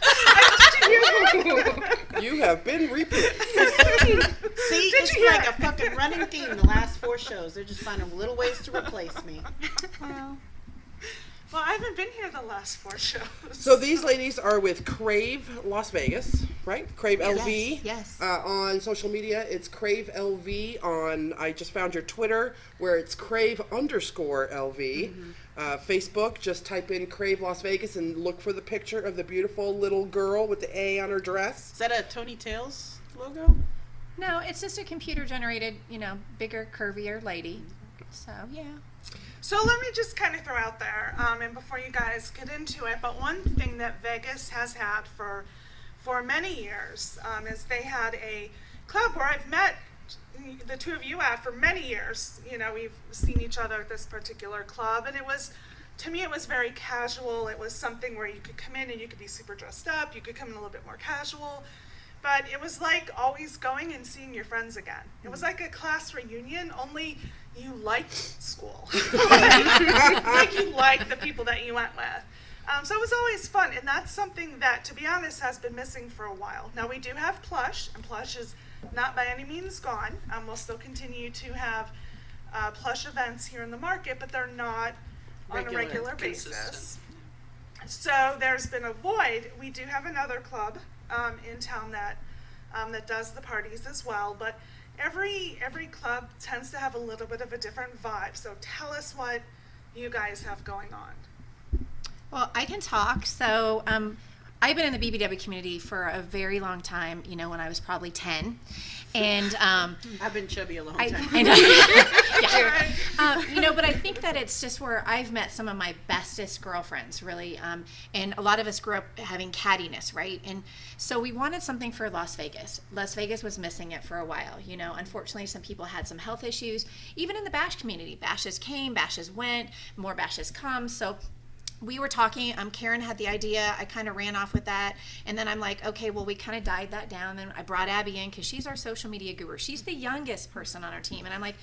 [SPEAKER 3] You have been replaced.
[SPEAKER 4] See,
[SPEAKER 5] Did
[SPEAKER 4] it's
[SPEAKER 5] you
[SPEAKER 4] like
[SPEAKER 5] it?
[SPEAKER 4] a fucking running theme the last four shows. They're just finding little ways to replace me.
[SPEAKER 5] Well, I haven't been here the last four shows.
[SPEAKER 3] So these ladies are with Crave Las Vegas, right? Crave LV.
[SPEAKER 6] yes.
[SPEAKER 3] Uh, on social media, it's Crave LV. On I just found your Twitter where it's Crave underscore LV. Uh, Facebook, just type in Crave Las Vegas and look for the picture of the beautiful little girl with the A on her dress.
[SPEAKER 4] Is that a Tony Tails logo?
[SPEAKER 6] No, it's just a computer generated, you know, bigger, curvier lady. So, yeah.
[SPEAKER 5] So let me just kind of throw out there, um, and before you guys get into it, but one thing that Vegas has had for for many years um, is they had a club where I've met the two of you at for many years. You know, we've seen each other at this particular club, and it was. To me, it was very casual. It was something where you could come in and you could be super dressed up. You could come in a little bit more casual. But it was like always going and seeing your friends again. It was like a class reunion, only you liked school. like you liked the people that you went with. Um, so it was always fun, and that's something that, to be honest, has been missing for a while. Now we do have plush, and plush is not by any means gone. Um, we'll still continue to have uh, plush events here in the market, but they're not on a
[SPEAKER 4] Regular,
[SPEAKER 5] regular
[SPEAKER 8] consistent.
[SPEAKER 5] basis. So there's been a void. We do have another club um, in town that um, that does the parties as well, but every every club tends to have a little bit of a different vibe. So tell us what you guys have going on.
[SPEAKER 6] Well, I can talk. So, um, I've been in the BBW community for a very long time, you know, when I was probably 10. And, um,
[SPEAKER 4] I've been chubby a long
[SPEAKER 6] I,
[SPEAKER 4] time.
[SPEAKER 6] I know. yeah. Um, you know, but I think that it's just where I've met some of my bestest girlfriends, really. Um, and a lot of us grew up having cattiness, right? And so we wanted something for Las Vegas. Las Vegas was missing it for a while. You know, unfortunately, some people had some health issues. Even in the bash community, bashes came, bashes went, more bashes come. So we were talking um, karen had the idea. I kind of ran off with that. And then i'm like okay well we kind of died that down. Then i brought abby in because she's our social media guru. She's the youngest person on our team. And i'm like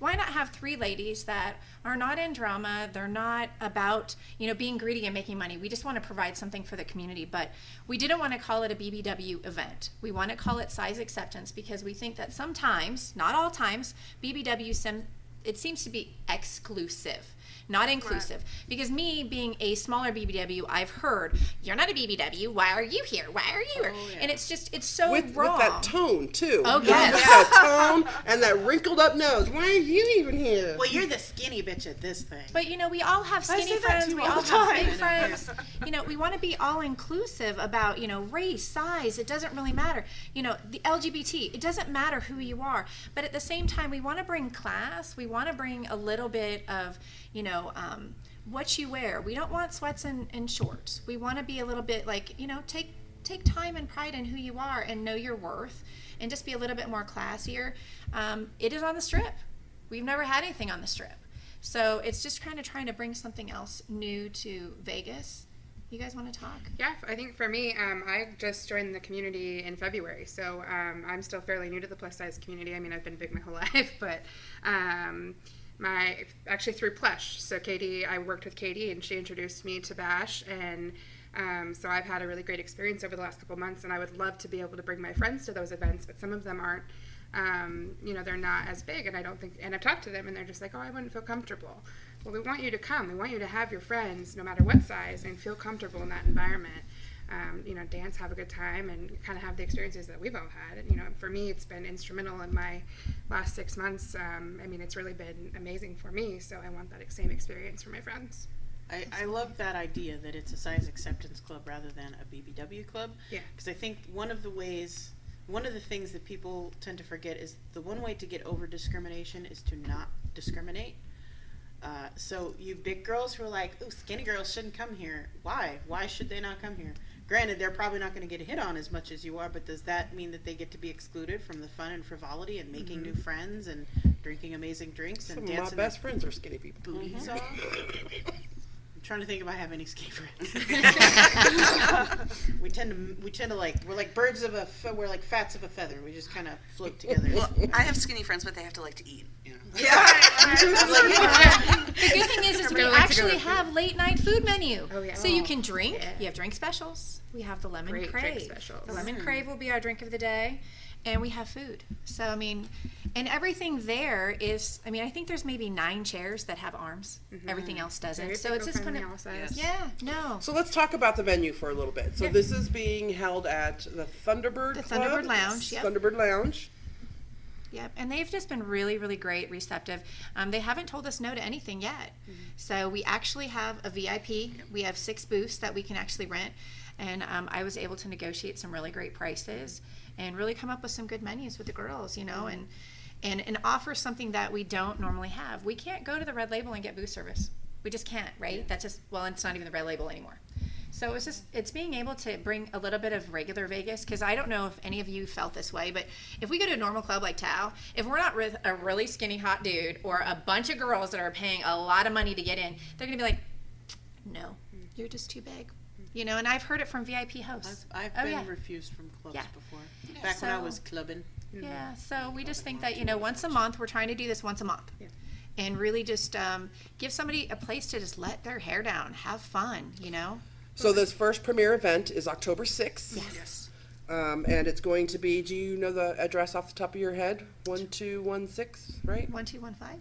[SPEAKER 6] why not have three ladies that are not in drama they're not about you know being greedy and making money? We just want to provide something for the community. But we didn't want to call it a bbw event. We want to call it size acceptance because we think that sometimes not all times bbw sim it seems to be exclusive not inclusive. Because me being a smaller BBW, I've heard you're not a BBW. Why are you here? Why are you here? Oh, and it's just it's so
[SPEAKER 3] With,
[SPEAKER 6] wrong.
[SPEAKER 3] with that tone too.
[SPEAKER 6] Oh,
[SPEAKER 3] With
[SPEAKER 6] yes.
[SPEAKER 3] that tone and that wrinkled up nose. Why are you even here?
[SPEAKER 4] well, you're the skinny bitch at this thing.
[SPEAKER 6] But you know, we all have skinny friends. We
[SPEAKER 5] all
[SPEAKER 6] all have
[SPEAKER 5] time.
[SPEAKER 6] big friends. You know, we want to be all inclusive about you know race, size. It doesn't really matter. You know, the LGBT. It doesn't matter who you are. But at the same time, we want to bring class. We want to bring a little bit of you know. Um, what you wear. We don't want sweats and, and shorts. We want to be a little bit like, you know, take take time and pride in who you are and know your worth and just be a little bit more classier. Um, it is on the strip. We've never had anything on the strip. So it's just kind of trying to bring something else new to Vegas. You guys want to talk?
[SPEAKER 9] Yeah, I think for me, um, I just joined the community in February, so um, I'm still fairly new to the plus size community. I mean, I've been big my whole life, but um, my actually through Plush. So Katie, I worked with Katie, and she introduced me to Bash, and um, so I've had a really great experience over the last couple months, and I would love to be able to bring my friends to those events, but some of them aren't. Um, you know, they're not as big, and I don't think. And I've talked to them, and they're just like, "Oh, I wouldn't feel comfortable." Well, we want you to come. We want you to have your friends, no matter what size, and feel comfortable in that environment. Um, you know, dance, have a good time, and kind of have the experiences that we've all had. And, you know, for me, it's been instrumental in my last six months. Um, I mean, it's really been amazing for me. So I want that same experience for my friends.
[SPEAKER 4] I, I love that idea that it's a size acceptance club rather than a BBW club.
[SPEAKER 9] Yeah.
[SPEAKER 4] Because I think one of the ways, one of the things that people tend to forget is the one way to get over discrimination is to not discriminate. Uh, so you big girls who are like, "Ooh, skinny girls shouldn't come here." Why? Why should they not come here? Granted, they're probably not going to get hit on as much as you are, but does that mean that they get to be excluded from the fun and frivolity and making new mm-hmm. friends and drinking amazing drinks and
[SPEAKER 3] Some of my best friends are skinny people.
[SPEAKER 4] booties mm-hmm. off? I'm trying to think if I have any skinny friends. we tend to we tend to like we're like birds of a fe- we're like fats of a feather. We just kind of float together.
[SPEAKER 8] Well, I have skinny friends, but they have to like to eat. You know?
[SPEAKER 6] The good thing is, is we
[SPEAKER 9] Everybody likes to go
[SPEAKER 6] actually have late night food menu.
[SPEAKER 9] Oh, yeah.
[SPEAKER 6] So you can drink.
[SPEAKER 9] yeah.
[SPEAKER 6] You have drink specials. We have the lemon
[SPEAKER 9] Great drink
[SPEAKER 6] crave.
[SPEAKER 9] specials.
[SPEAKER 6] The lemon mm. crave will be our drink of the day, and we have food. So I mean, and everything there is. I mean, I think there's maybe nine chairs that have arms. Everything else doesn't.
[SPEAKER 9] Very
[SPEAKER 6] so it's just kind
[SPEAKER 9] eco-friendly
[SPEAKER 6] of
[SPEAKER 9] also.
[SPEAKER 6] yeah. No.
[SPEAKER 3] So let's talk about the venue for a little bit. So
[SPEAKER 6] Yeah.
[SPEAKER 3] this is being held at the Thunderbird
[SPEAKER 6] The
[SPEAKER 3] Club?
[SPEAKER 6] Thunderbird Lounge, yep.
[SPEAKER 3] Thunderbird Lounge.
[SPEAKER 6] Yep, and they've just been really, really great, receptive. Um, they haven't told us no to anything yet. So we actually have a VIP. We have six booths that we can actually rent, and um, I was able to negotiate some really great prices and really come up with some good menus with the girls, you know, and and and offer something that we don't normally have. We can't go to the Red Label and get booth service. We just can't, right? That's just well, it's not even the Red Label anymore. So it's just it's being able to bring a little bit of regular Vegas because I don't know if any of you felt this way, but if we go to a normal club like Tao, if we're not with a really skinny hot dude or a bunch of girls that are paying a lot of money to get in, they're gonna be like, "No, you're just too big," you know. And I've heard it from VIP
[SPEAKER 4] I've,
[SPEAKER 6] hosts.
[SPEAKER 4] I've
[SPEAKER 6] Oh,
[SPEAKER 4] been
[SPEAKER 6] yeah.
[SPEAKER 4] refused from clubs
[SPEAKER 6] Yeah.
[SPEAKER 4] before. Back when I was clubbing.
[SPEAKER 6] Yeah, so we just think that you know once a month we're trying to do this once a month, and really just um, give somebody a place to just let their hair down, have fun, you know.
[SPEAKER 3] So this first premiere event is October 6th.
[SPEAKER 8] Yes.
[SPEAKER 3] Um, and it's going to be, do you know the address off the top of your head? 1216, right?
[SPEAKER 6] One two one five.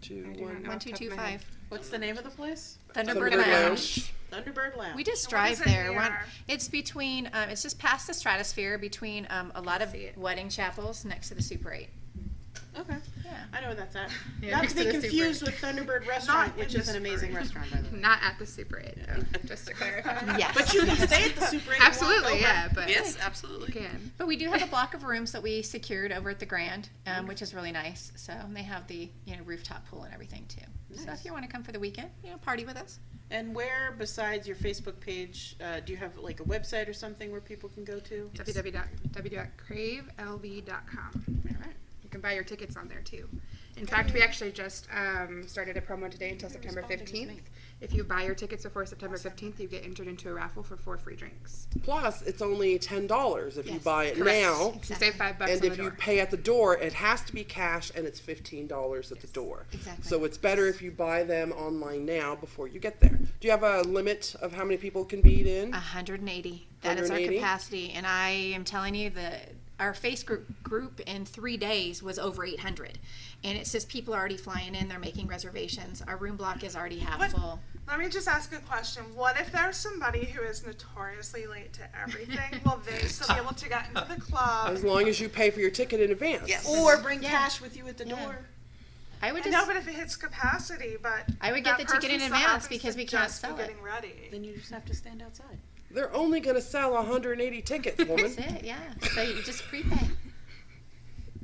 [SPEAKER 3] Two,
[SPEAKER 9] do
[SPEAKER 3] one.
[SPEAKER 9] know.
[SPEAKER 6] One
[SPEAKER 9] off the
[SPEAKER 6] two two
[SPEAKER 9] of my head.
[SPEAKER 6] five.
[SPEAKER 4] What's the name of the place?
[SPEAKER 6] Thunderbird,
[SPEAKER 3] Thunderbird
[SPEAKER 6] Lounge.
[SPEAKER 3] Lounge.
[SPEAKER 4] Thunderbird Lounge.
[SPEAKER 6] We just drive
[SPEAKER 5] is it
[SPEAKER 6] there. One,
[SPEAKER 5] near?
[SPEAKER 6] it's between. Um, it's just past the Stratosphere, between um, a lot of
[SPEAKER 9] See
[SPEAKER 6] wedding chapels next to the Super Eight.
[SPEAKER 4] Okay.
[SPEAKER 6] Yeah.
[SPEAKER 4] I know where that's at.
[SPEAKER 9] Yeah,
[SPEAKER 4] Not to be
[SPEAKER 9] to Super
[SPEAKER 4] confused with Thunderbird Restaurant,
[SPEAKER 5] in
[SPEAKER 4] which is an amazing
[SPEAKER 5] Eight.
[SPEAKER 4] restaurant, by the way.
[SPEAKER 9] Not at the Super 8, though, just to clarify.
[SPEAKER 6] Yes.
[SPEAKER 4] But you can stay at the Super 8
[SPEAKER 9] Absolutely, yeah, but
[SPEAKER 8] Yes, absolutely.
[SPEAKER 9] can.
[SPEAKER 6] But we do have a block of rooms that we secured over at the Grand, um, which is really nice. So they have the you know rooftop pool and everything too. So if you want to come for the weekend, you know, party with us.
[SPEAKER 4] And where, besides your Facebook page, uh, do you have like a website or something where people can go to?
[SPEAKER 9] www.cravelv.com.
[SPEAKER 4] All right.
[SPEAKER 9] You can buy your tickets on there too. In fact, we actually just um, started a promo today until September 15th.
[SPEAKER 4] Me.
[SPEAKER 9] If you buy your tickets before September 15th, you get entered into a raffle for four free drinks.
[SPEAKER 3] Plus, it's only $10 if you
[SPEAKER 6] Yes,
[SPEAKER 3] buy it
[SPEAKER 9] correct.
[SPEAKER 3] now.
[SPEAKER 9] You save five bucks
[SPEAKER 3] And
[SPEAKER 9] on
[SPEAKER 3] if
[SPEAKER 9] the
[SPEAKER 3] you
[SPEAKER 9] door.
[SPEAKER 3] pay at the door, it has to be cash and it's $15 at the door.
[SPEAKER 6] exactly.
[SPEAKER 3] So it's better if you buy them online now before you get there. Do you have a limit of how many people can be in?
[SPEAKER 6] 180. That is our
[SPEAKER 3] 180?
[SPEAKER 6] capacity, and I am telling you that our face group group in three days was over 800, and it says people are already flying in. They're making reservations. Our room block is already half
[SPEAKER 5] What-
[SPEAKER 6] full.
[SPEAKER 5] Let me just ask a question. What if there's somebody who is notoriously late to everything? Will they still be able to get into the club?
[SPEAKER 3] As long as you pay for your ticket in advance.
[SPEAKER 8] Yes.
[SPEAKER 4] Or bring
[SPEAKER 6] Yeah.
[SPEAKER 4] cash with you at the
[SPEAKER 6] Yeah.
[SPEAKER 4] door.
[SPEAKER 6] I would
[SPEAKER 5] I
[SPEAKER 6] just
[SPEAKER 5] know, but if it hits capacity, but
[SPEAKER 6] I would get the ticket in advance because we can't
[SPEAKER 5] just be
[SPEAKER 6] it.
[SPEAKER 5] getting ready.
[SPEAKER 4] Then you just have to stand outside.
[SPEAKER 3] They're only going to sell 180 tickets, woman.
[SPEAKER 6] that's it. Yeah. So you just prepay.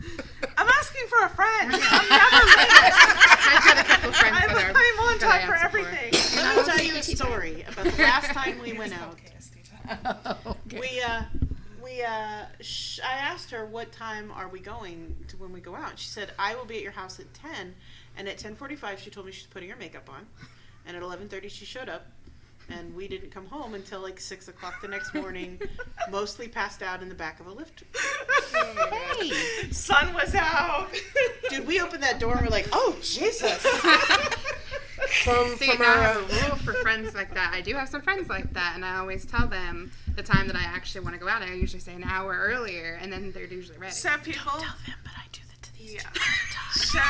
[SPEAKER 5] I'm asking for a friend. I'm never late.
[SPEAKER 9] I've got a couple friends
[SPEAKER 5] I'm,
[SPEAKER 9] that are.
[SPEAKER 5] I'm on
[SPEAKER 9] that I
[SPEAKER 5] time for
[SPEAKER 9] answer for.
[SPEAKER 5] everything.
[SPEAKER 4] Let me tell you a story about the last time we went out.
[SPEAKER 6] okay.
[SPEAKER 4] We uh, we uh, sh- I asked her what time are we going to when we go out. She said I will be at your house at ten, and at ten forty-five she told me she's putting her makeup on, and at eleven thirty she showed up, and we didn't come home until like six o'clock the next morning, mostly passed out in the back of a Lyft.
[SPEAKER 6] Hey.
[SPEAKER 5] Sun was out.
[SPEAKER 4] Dude, we opened that door and we're like, oh Jesus.
[SPEAKER 3] From
[SPEAKER 9] See,
[SPEAKER 3] from
[SPEAKER 9] now I
[SPEAKER 3] our
[SPEAKER 9] have a rule for friends like that. I do have some friends like that, and I always tell them the time that I actually want to go out. I usually say an hour earlier, and then they're usually ready.
[SPEAKER 5] So people.
[SPEAKER 4] Tell them, but I do that to these
[SPEAKER 5] Yeah. So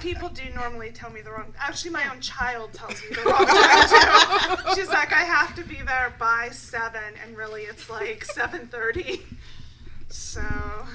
[SPEAKER 5] people do normally tell me the wrong. Actually, my own child tells me the wrong time too. She's like, I have to be there by seven, and really it's like seven thirty. So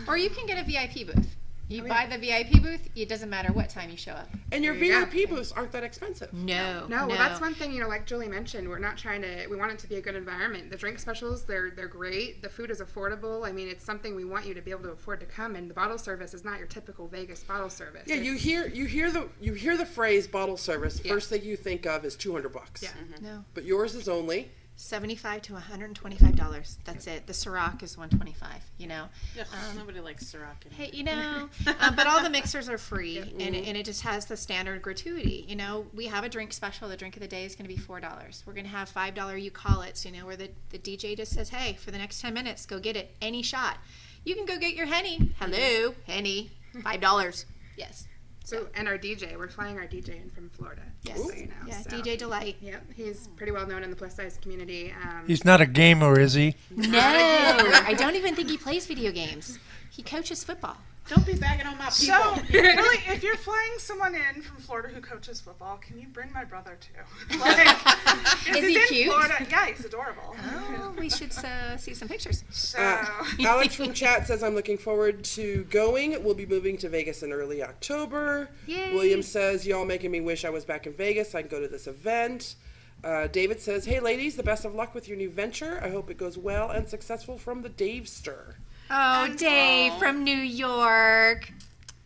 [SPEAKER 6] Or you can get a VIP booth. You buy the VIP booth, it doesn't matter what time you show up.
[SPEAKER 3] and your
[SPEAKER 9] There you.
[SPEAKER 3] VIP booths aren't that expensive.
[SPEAKER 6] No.
[SPEAKER 9] No, well, that's one thing. You know, like Julie mentioned, we're not trying to. We want it to be a good environment. The drink specials, they're they're great. The food is affordable. I mean, it's something we want you to be able to afford to come. And the bottle service is not your typical Vegas bottle service.
[SPEAKER 3] Yeah,
[SPEAKER 9] It's-
[SPEAKER 3] you hear you hear the you hear the phrase bottle service.
[SPEAKER 9] Yeah.
[SPEAKER 3] First thing you think of is two hundred bucks.
[SPEAKER 9] Yeah. Mm-hmm.
[SPEAKER 6] No.
[SPEAKER 3] But yours is only
[SPEAKER 6] 75 to 125 dollars. That's it. The Ciroc is 125, you know.
[SPEAKER 4] Ugh, nobody likes Ciroc.
[SPEAKER 6] Hey, you know, um, but all the mixers are free, and, it, and it just has the standard gratuity. You know, we have a drink special. The drink of the day is going to be four dollars. We're going to have five dollar you call it. So You know, where the the DJ just says, "Hey, for the next ten minutes, go get it. Any shot. You can go get your henny. Hello, henny. Five dollars. Yes,
[SPEAKER 9] So, and our DJ, we're flying our DJ in from Florida.
[SPEAKER 6] yes,
[SPEAKER 9] so you know.
[SPEAKER 6] yeah.
[SPEAKER 9] so.
[SPEAKER 6] DJ Delight.
[SPEAKER 9] Yep, he's pretty well known in the plus size community. Um,
[SPEAKER 7] He's not a gamer, is he?
[SPEAKER 6] No, I don't even think he plays video games. He coaches football.
[SPEAKER 4] Don't be bagging on my people.
[SPEAKER 5] So, really, if you're flying someone in from Florida who coaches football, can you bring my brother too? Like, 'cause
[SPEAKER 6] Is he cute?
[SPEAKER 5] Florida. Yeah, he's adorable.
[SPEAKER 6] Oh, we should uh, see some pictures.
[SPEAKER 5] So,
[SPEAKER 3] Uh, Alex from chat says I'm looking forward to going. We'll be moving to Vegas in early October.
[SPEAKER 6] Yay.
[SPEAKER 3] William says y'all making me wish I was back in Vegas. I can go to this event. Uh, David says, "Hey ladies, the best of luck with your new venture. I hope it goes well and successful from the Dave Stir."
[SPEAKER 6] Oh,
[SPEAKER 5] And-
[SPEAKER 6] Dave from New York.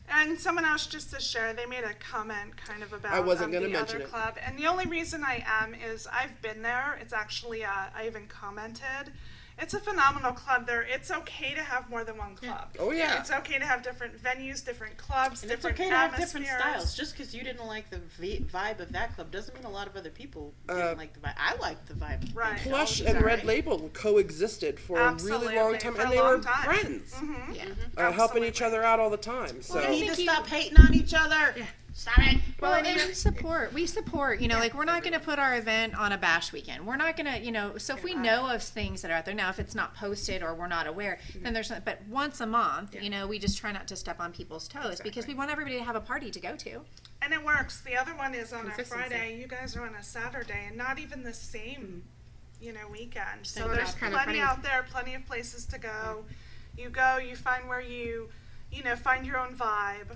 [SPEAKER 5] and someone else just to share, they made a comment kind of about
[SPEAKER 3] I wasn't
[SPEAKER 5] um,
[SPEAKER 3] gonna
[SPEAKER 5] the
[SPEAKER 3] mention
[SPEAKER 5] other
[SPEAKER 3] it.
[SPEAKER 5] club, and the only reason I am is I've been there. It's actually uh, I even commented. It's a phenomenal club. There, it's okay to have more than one club.
[SPEAKER 3] Oh, yeah.
[SPEAKER 5] it's okay to have different venues, different clubs,
[SPEAKER 4] And it's
[SPEAKER 5] different
[SPEAKER 4] okay to have different styles. Just because you didn't like the v- vibe of that club doesn't mean a lot of other people
[SPEAKER 3] Uh,
[SPEAKER 4] didn't like the vibe. I liked the vibe.
[SPEAKER 5] Right.
[SPEAKER 3] Plush and Red
[SPEAKER 4] alright.
[SPEAKER 3] Label coexisted for a really long time,
[SPEAKER 5] for
[SPEAKER 3] and they were
[SPEAKER 5] time.
[SPEAKER 3] friends,
[SPEAKER 5] Mhm.
[SPEAKER 6] Yeah.
[SPEAKER 3] uh, helping each other out all the time. So.
[SPEAKER 4] We need to stop hating on each other. Stop it.
[SPEAKER 6] Well, and we support. We support. You know, like we're not going to put our event on a bash weekend. We're not going to, you know. So if we know of things that are out there now, if it's not posted or we're not aware, then mm-hmm. there's not. But once a month, you know, we just try not to step on people's toes because we want everybody to have a party to go to.
[SPEAKER 5] And it works. The other one is on a Friday. You guys are on a Saturday, and not even the same, you know, weekend. So
[SPEAKER 9] So
[SPEAKER 5] there's
[SPEAKER 9] kind
[SPEAKER 5] plenty
[SPEAKER 9] funny.
[SPEAKER 5] out there, plenty of places to go. You go, you find where you, you know, find your own vibe.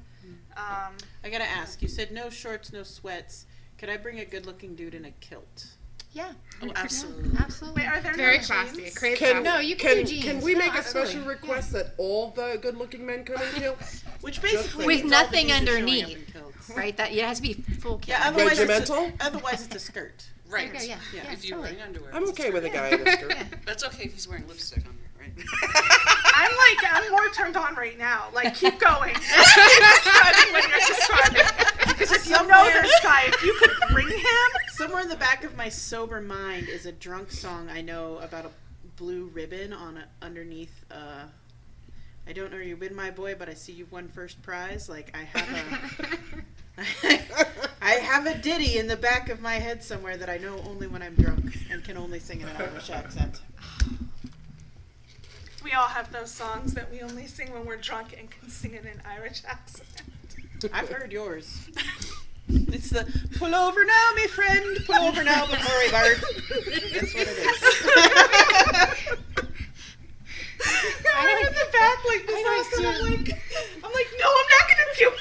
[SPEAKER 5] Um,
[SPEAKER 4] I gotta ask. You said no shorts, no sweats. Could I bring a good-looking dude in a kilt?
[SPEAKER 6] Yeah,
[SPEAKER 8] Oh, absolutely.
[SPEAKER 6] absolutely.
[SPEAKER 5] wait, are there
[SPEAKER 9] very
[SPEAKER 5] no
[SPEAKER 9] classy.
[SPEAKER 5] jeans?
[SPEAKER 9] Crave
[SPEAKER 3] Can.
[SPEAKER 6] No, you can
[SPEAKER 3] can,
[SPEAKER 6] do jeans.
[SPEAKER 3] Can we
[SPEAKER 6] No,
[SPEAKER 3] make a
[SPEAKER 6] absolutely.
[SPEAKER 3] special request that all the good-looking men come in kilts?
[SPEAKER 4] Which basically
[SPEAKER 6] With
[SPEAKER 4] means all the
[SPEAKER 6] nothing
[SPEAKER 4] dudes are showing up
[SPEAKER 6] underneath. Right. That yeah, it has to be full. kilt.
[SPEAKER 4] Yeah.
[SPEAKER 6] kilt.
[SPEAKER 4] Otherwise, it's a,
[SPEAKER 3] Regimental?
[SPEAKER 4] otherweise it's a skirt.
[SPEAKER 8] Right.
[SPEAKER 6] Okay, yeah,
[SPEAKER 4] Yeah,
[SPEAKER 6] yeah,
[SPEAKER 8] If you're
[SPEAKER 6] totally.
[SPEAKER 8] wearing underwear.
[SPEAKER 3] I'm
[SPEAKER 8] it's
[SPEAKER 3] okay with a guy in a skirt.
[SPEAKER 8] That's okay if he's wearing lipstick on there, right?
[SPEAKER 5] I'm like, I'm more turned on right now. Like, keep going. describing when you're describing. Because if you know this guy, if you could bring him,
[SPEAKER 4] Somewhere in the back of my sober mind is a drunk song I know about a blue ribbon on a, underneath. Uh, I don't know you've been my boy, but I see you've won first prize. Like I have a, I have a ditty in the back of my head somewhere that I know only when I'm drunk and can only sing in an Irish accent.
[SPEAKER 5] We all have those songs that we only sing when we're drunk and can sing in an Irish accent.
[SPEAKER 4] I've heard yours. It's the pull over now, me friend. Pull over now before I bark. That's what it is.
[SPEAKER 5] I'm in the back like this, and I'm like, I'm like, no, I'm not gonna puke.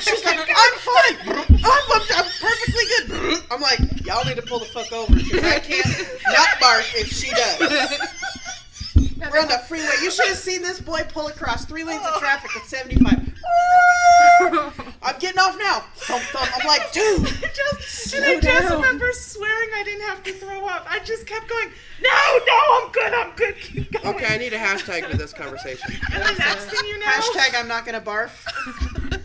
[SPEAKER 4] She's like, I'm fine. I'm, I'm, I'm perfectly good. I'm like, y'all need to pull the fuck over because I can't not barf if she does. We're on the freeway. You should have seen this boy pull across three lanes of oh. traffic at 75. I'm getting off now. Thump, thump. I'm like, dude.
[SPEAKER 5] just, and I just
[SPEAKER 4] down.
[SPEAKER 5] remember swearing I didn't have to throw up. I just kept going, no, no, I'm good, I'm good, keep going.
[SPEAKER 3] Okay, I need a hashtag for this conversation.
[SPEAKER 5] And the next thing you know,
[SPEAKER 4] Hashtag I'm not gonna barf.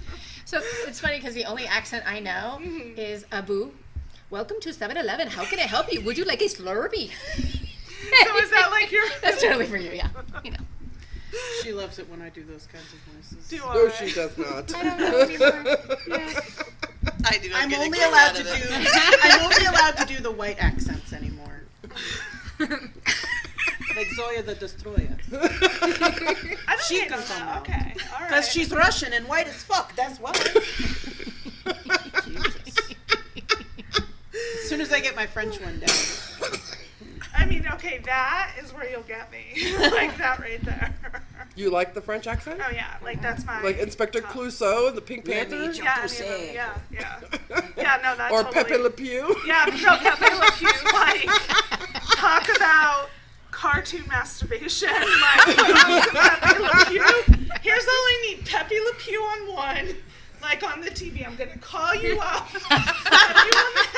[SPEAKER 6] So it's funny because the only accent I know mm-hmm. is Abu. Welcome to 7-Eleven. How can I help you? Would you like a Slurpee?
[SPEAKER 5] so is that like your?
[SPEAKER 6] That's totally for you, yeah. You know.
[SPEAKER 4] She loves it when I do those kinds of voices.
[SPEAKER 5] Do
[SPEAKER 3] No,
[SPEAKER 5] I?
[SPEAKER 3] she does not.
[SPEAKER 6] I don't know anymore. Yeah.
[SPEAKER 8] I do.
[SPEAKER 4] I'm
[SPEAKER 8] get a
[SPEAKER 4] only allowed
[SPEAKER 8] out
[SPEAKER 4] to
[SPEAKER 8] of
[SPEAKER 4] do. I'm only allowed to do the white accents anymore. like Zoya the Destroyer,
[SPEAKER 5] I don't
[SPEAKER 4] She
[SPEAKER 5] hate
[SPEAKER 4] can
[SPEAKER 5] on that. Okay, all right.
[SPEAKER 4] because she's Russian and white as fuck. That's why. Jesus. As soon as I get my French one down.
[SPEAKER 5] I mean, okay, that is where you'll get me. like that right there.
[SPEAKER 3] You like the French accent?
[SPEAKER 5] Oh yeah, like that's my
[SPEAKER 3] Like Inspector
[SPEAKER 5] top.
[SPEAKER 3] Clouseau and the Pink
[SPEAKER 4] Let
[SPEAKER 3] Panther?
[SPEAKER 4] me
[SPEAKER 5] Yeah, I
[SPEAKER 4] Pussy.
[SPEAKER 5] mean, yeah, yeah, yeah. No, that's
[SPEAKER 3] or
[SPEAKER 5] totally.
[SPEAKER 3] Pepe Le Pew?
[SPEAKER 5] Yeah, no, Pepe Le Pew. Like, talk about cartoon masturbation. Like, Pepe Le Pew. Here's all I need: Pepe Le Pew on one. Like on the TV, I'm gonna call you up.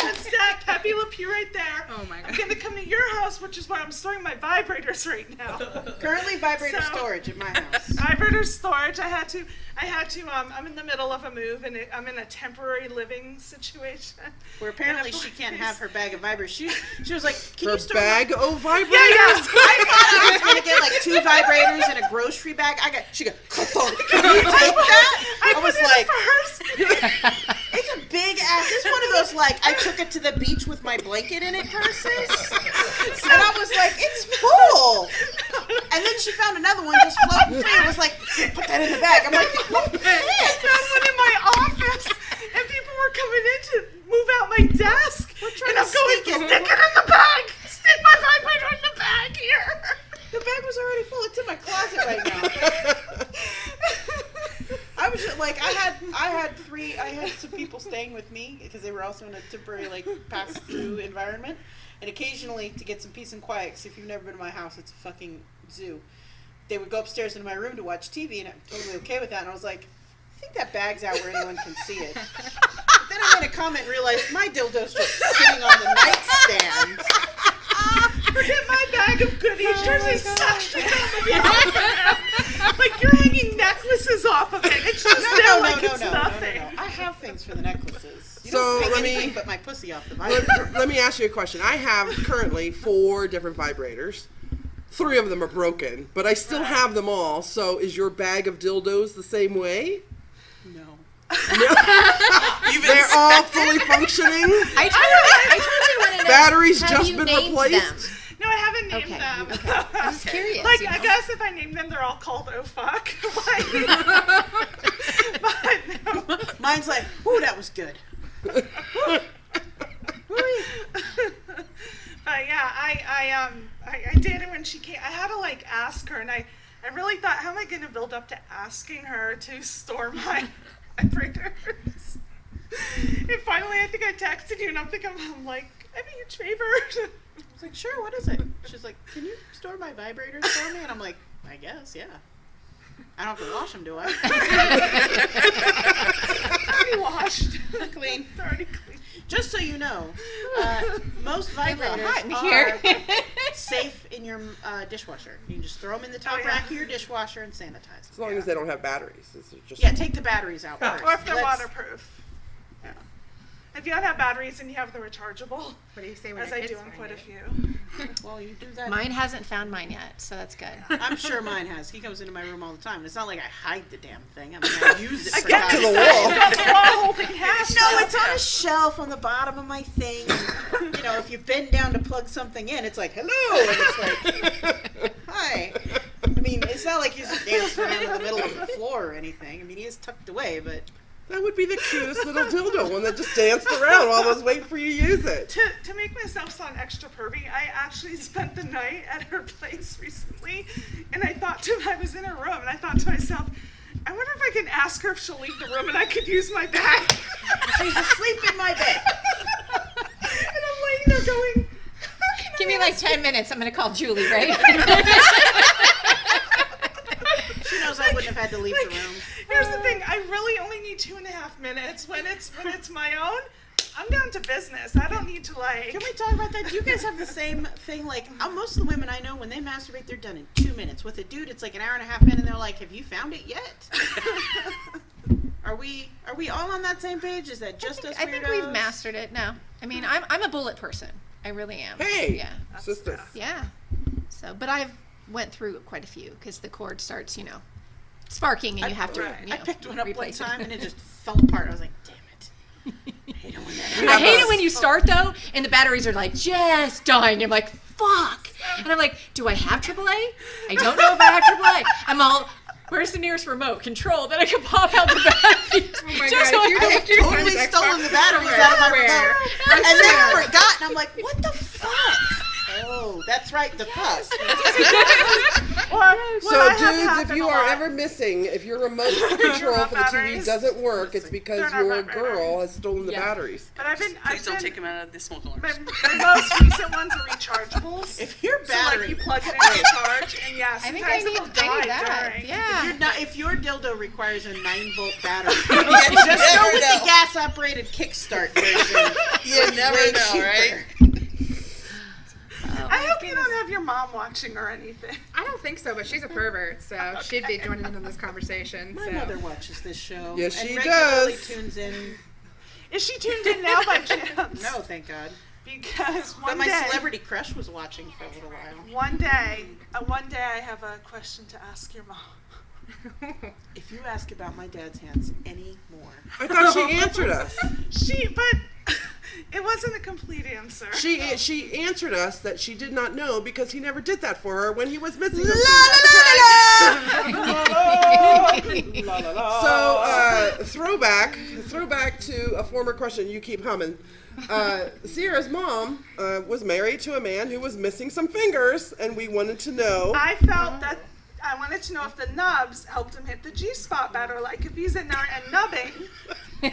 [SPEAKER 5] Have you on the headset, Le Pew right there.
[SPEAKER 9] Oh my god.
[SPEAKER 5] I'm gonna come to your house, which is why I'm storing my vibrators right now.
[SPEAKER 4] Currently vibrator
[SPEAKER 5] So-
[SPEAKER 4] storage at my house.
[SPEAKER 5] vibrator storage. I had to. I had to. Um, I'm in the middle of a move, and it, I'm in a temporary living situation.
[SPEAKER 4] Where apparently she can't have her bag of vibrators. She she was like, "Can
[SPEAKER 3] Her
[SPEAKER 4] you store my-"
[SPEAKER 3] bag of vibrators?
[SPEAKER 5] Yeah, yeah.
[SPEAKER 4] I thought I was gonna get like two vibrators and a grocery bag. I got. She got. Can you take that? I, was
[SPEAKER 5] put it in
[SPEAKER 4] like,
[SPEAKER 5] purse.
[SPEAKER 4] It's a big ass. It's one of those like I took it to the beach with my blanket in it purses, and I was like, it's full. And then she found another one just floating free. and was like, put that in the bag. I'm like, it won't
[SPEAKER 5] found one in my office, and people were coming in to move out my desk.
[SPEAKER 4] trying
[SPEAKER 5] and I'm
[SPEAKER 4] to
[SPEAKER 5] going,
[SPEAKER 4] it.
[SPEAKER 5] stick it in the bag. Stick my vibrator in the bag here.
[SPEAKER 4] The bag was already full. It's in my closet right now. I was just, like, I had, I had three, I had some people staying with me because they were also in a temporary like pass through environment, and occasionally to get some peace and quiet. Because if you've never been to my house, it's a fucking zoo. They would go upstairs into my room to watch TV, and I'm totally okay with that. And I was like, I think that bag's out where anyone can see it. But then I made a comment and realized my dildo's just sitting on the nightstand.
[SPEAKER 5] Forget my bag of goodies. Oh Yours is sucked Like you're hanging necklaces off of it. It's just
[SPEAKER 4] No,
[SPEAKER 5] there
[SPEAKER 4] no, no,
[SPEAKER 5] like
[SPEAKER 4] no,
[SPEAKER 5] it's
[SPEAKER 4] no, no, no,
[SPEAKER 5] nothing.
[SPEAKER 4] no. I have things for the necklaces. You
[SPEAKER 3] So,
[SPEAKER 4] don't hang
[SPEAKER 3] let me-
[SPEAKER 4] anything but my pussy off the
[SPEAKER 3] let,
[SPEAKER 4] vibrator.
[SPEAKER 3] let me ask you a question. I have currently four different vibrators. Three of them are broken, but I still have them all. So is your bag of dildos the same way?
[SPEAKER 4] No.
[SPEAKER 8] You've
[SPEAKER 3] They're all fully functioning.
[SPEAKER 6] I totally, I totally want to.
[SPEAKER 3] Batteries
[SPEAKER 6] have
[SPEAKER 3] just
[SPEAKER 6] you
[SPEAKER 3] been
[SPEAKER 6] named
[SPEAKER 3] replaced.
[SPEAKER 6] them?
[SPEAKER 5] No, I haven't named
[SPEAKER 6] Okay,
[SPEAKER 5] them.
[SPEAKER 6] okay. I'm just curious.
[SPEAKER 5] Like
[SPEAKER 6] you
[SPEAKER 5] I guess if I name them, they're all called oh fuck. Like, but no.
[SPEAKER 4] Mine's like, ooh, that was good.
[SPEAKER 5] But yeah, I, I um I, I did it when she came. I had to like ask her, and I I really thought, how am I going to build up to asking her to store my vibrators? And finally, I think I texted you, and I'm thinking, I'm like, I have a huge favor.
[SPEAKER 4] I was like, sure, what is it? She's like, can you store my vibrators for me? And I'm like, I guess, yeah. I don't have to wash them, do I?
[SPEAKER 5] already washed,
[SPEAKER 4] Clean.
[SPEAKER 5] They're already clean.
[SPEAKER 4] Just so you know, uh, most vibrators
[SPEAKER 6] hot in
[SPEAKER 4] are
[SPEAKER 6] here.
[SPEAKER 4] safe in your uh, dishwasher. You can just throw them in the top
[SPEAKER 5] Oh, yeah.
[SPEAKER 4] rack of your dishwasher and sanitize. Them.
[SPEAKER 3] As long as they don't have batteries. It's just
[SPEAKER 4] Yeah, take the batteries out first.
[SPEAKER 5] Or if they're
[SPEAKER 4] Let's-
[SPEAKER 5] waterproof. If you don't have batteries and you have the rechargeable,
[SPEAKER 9] What do you say when
[SPEAKER 5] as
[SPEAKER 9] your
[SPEAKER 5] I do on
[SPEAKER 9] find
[SPEAKER 5] quite a few.
[SPEAKER 4] Well, you do that.
[SPEAKER 6] Mine hasn't found mine yet, so that's good.
[SPEAKER 4] I'm sure mine has. He comes into my room all the time. It's not like I hide the damn thing. I mean, I use it for
[SPEAKER 3] Get to the wall.
[SPEAKER 5] The wall hash.
[SPEAKER 4] No, it's on a shelf on the bottom of my thing. You know, if you bend down to plug something in, it's like, hello. And it's like, hi. I mean, it's not like he's dancing around in the middle of the floor or anything. I mean, he is tucked away, but
[SPEAKER 3] That would be the cutest little dildo, one that just danced around while I was waiting for you to use it.
[SPEAKER 5] To, to make myself sound extra pervy, I actually spent the night at her place recently, and I thought to I was in her room, and I thought to myself, I wonder if I can ask her if she'll leave the room and I could use my bag.
[SPEAKER 4] she's asleep in my bed.
[SPEAKER 5] and I'm laying there going,
[SPEAKER 6] Give
[SPEAKER 5] I
[SPEAKER 6] me like
[SPEAKER 5] ask
[SPEAKER 6] 10 minutes. I'm going to call Julie, right?
[SPEAKER 4] She knows I wouldn't have had to leave the room.
[SPEAKER 5] Here's the thing: I really only need two and a half minutes. When it's when it's my own, I'm down to business. I don't need to like.
[SPEAKER 4] Can we talk about that? Do you guys have the same thing? Like, uh, most of the women I know, when they masturbate, they're done in two minutes. With a dude, it's like an hour and a half in, and they're like, "Have you found it yet?" are we are we all on that same page? Is that just us?
[SPEAKER 6] I think we've mastered it. No. I mean, I'm, I'm a bullet person. I really am.
[SPEAKER 3] Hey,
[SPEAKER 6] Yeah.
[SPEAKER 3] sister.
[SPEAKER 6] Yeah. So, but I've went through quite a few because the cord starts, you know, sparking and you have to.
[SPEAKER 4] Right.
[SPEAKER 6] You
[SPEAKER 4] I picked one up one
[SPEAKER 6] replace it.
[SPEAKER 4] time and it just fell apart. I was like, damn it. I hate it when
[SPEAKER 6] I hate it when you start though, and the batteries are like just dying. I'm like, fuck. And I'm like, do I have AAA? I don't know if I have AAA. I'm all, where's the nearest remote control that I can pop out the batteries?
[SPEAKER 9] Oh my
[SPEAKER 6] Just
[SPEAKER 9] God,
[SPEAKER 6] so
[SPEAKER 9] you
[SPEAKER 6] I can-
[SPEAKER 4] totally stolen the batteries out of my remote. And then I forgot, and I'm like, what the fuck? Oh, that's right, the fuck.
[SPEAKER 5] Or
[SPEAKER 3] So,
[SPEAKER 5] what I have
[SPEAKER 3] dudes, if you are
[SPEAKER 5] lot-
[SPEAKER 3] ever missing, if your remote control for the TV doesn't work, it's because
[SPEAKER 5] They're
[SPEAKER 3] your
[SPEAKER 5] batteries.
[SPEAKER 3] girl has stolen the
[SPEAKER 6] Yeah.
[SPEAKER 3] batteries.
[SPEAKER 5] But I've been,
[SPEAKER 8] Please
[SPEAKER 5] I've
[SPEAKER 8] don't
[SPEAKER 5] been,
[SPEAKER 8] take them out of the smoke alarms.
[SPEAKER 5] my, my most recent ones are rechargeables.
[SPEAKER 4] If your
[SPEAKER 5] so like
[SPEAKER 4] battery,
[SPEAKER 5] you plug it in and charge, and yeah,
[SPEAKER 6] I think
[SPEAKER 5] sometimes
[SPEAKER 6] I need,
[SPEAKER 5] it'll
[SPEAKER 6] I
[SPEAKER 5] die
[SPEAKER 6] need that.
[SPEAKER 5] during.
[SPEAKER 6] Yeah.
[SPEAKER 4] you're not, if your dildo requires a nine volt battery,
[SPEAKER 8] you
[SPEAKER 4] just go with
[SPEAKER 8] know.
[SPEAKER 4] the gas operated kickstart version.
[SPEAKER 8] You never know,
[SPEAKER 4] cheaper.
[SPEAKER 8] right?
[SPEAKER 5] I hope you don't have your mom watching or anything.
[SPEAKER 9] I don't think so, but she's a pervert, so she'd be joining in on this conversation.
[SPEAKER 4] My
[SPEAKER 9] so.
[SPEAKER 4] mother watches this show.
[SPEAKER 3] Yes, she
[SPEAKER 4] regularly
[SPEAKER 3] does.
[SPEAKER 4] tunes in.
[SPEAKER 5] Is she tuned in now by chance?
[SPEAKER 4] No, thank God.
[SPEAKER 5] Because one But
[SPEAKER 4] my
[SPEAKER 5] day,
[SPEAKER 4] celebrity crush was watching for a little while.
[SPEAKER 5] one day, uh, one day, I have a question to ask your mom.
[SPEAKER 4] If you ask about my dad's hands anymore,
[SPEAKER 3] I thought she answered us.
[SPEAKER 5] She, but it wasn't a complete answer.
[SPEAKER 3] She she answered us that she did not know because he never did that for her when he was missing. them. So uh, throwback, throwback to a former question. You keep humming. Uh, Sierra's mom uh, was married to a man who was missing some fingers, and we wanted to know.
[SPEAKER 5] I felt that I wanted to know if the nubs helped him hit the G spot better. Like if he's in there and nubbing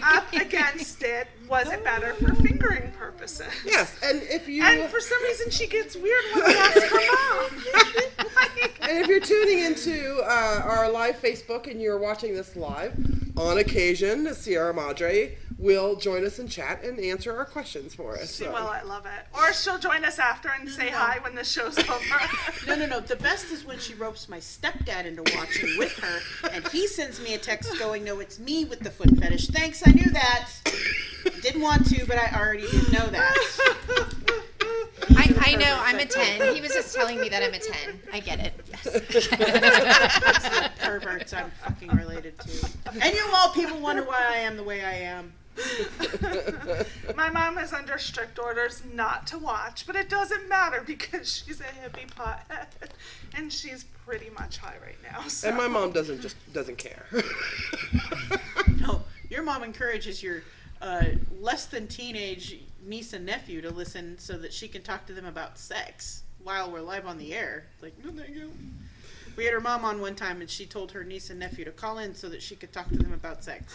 [SPEAKER 5] up against it, was it better for fingering purposes?
[SPEAKER 3] Yes, and if you
[SPEAKER 5] And for some reason, she gets weird when I ask her mom. Like,
[SPEAKER 3] And if you're tuning into uh, our live Facebook and you're watching this live, on occasion, Sierra Madre will join us in chat and answer our questions for us.
[SPEAKER 5] she
[SPEAKER 3] So.
[SPEAKER 5] will, I love it. Or she'll join us after and say hi when the show's over.
[SPEAKER 4] no, no, no. The best is when she ropes my stepdad into watching with her, and he sends me a text going, "No, it's me with the foot fetish." Thanks, I knew that. Didn't want to, but I already did know that.
[SPEAKER 6] I, I know I'm a 10. He was just telling me that I'm a 10. I get it.
[SPEAKER 4] It's the perverts I'm fucking related to. And you all people wonder why I am the way I am.
[SPEAKER 5] My mom is under strict orders not to watch, but it doesn't matter because she's a hippie pothead, and she's pretty much high right now. So.
[SPEAKER 3] And my mom doesn't just doesn't care.
[SPEAKER 4] No, your mom encourages your uh, less than teenage niece and nephew to listen so that she can talk to them about sex while we're live on the air. Like, no, thank you. We had her mom on one time, and she told her niece and nephew to call in so that she could talk to them about sex.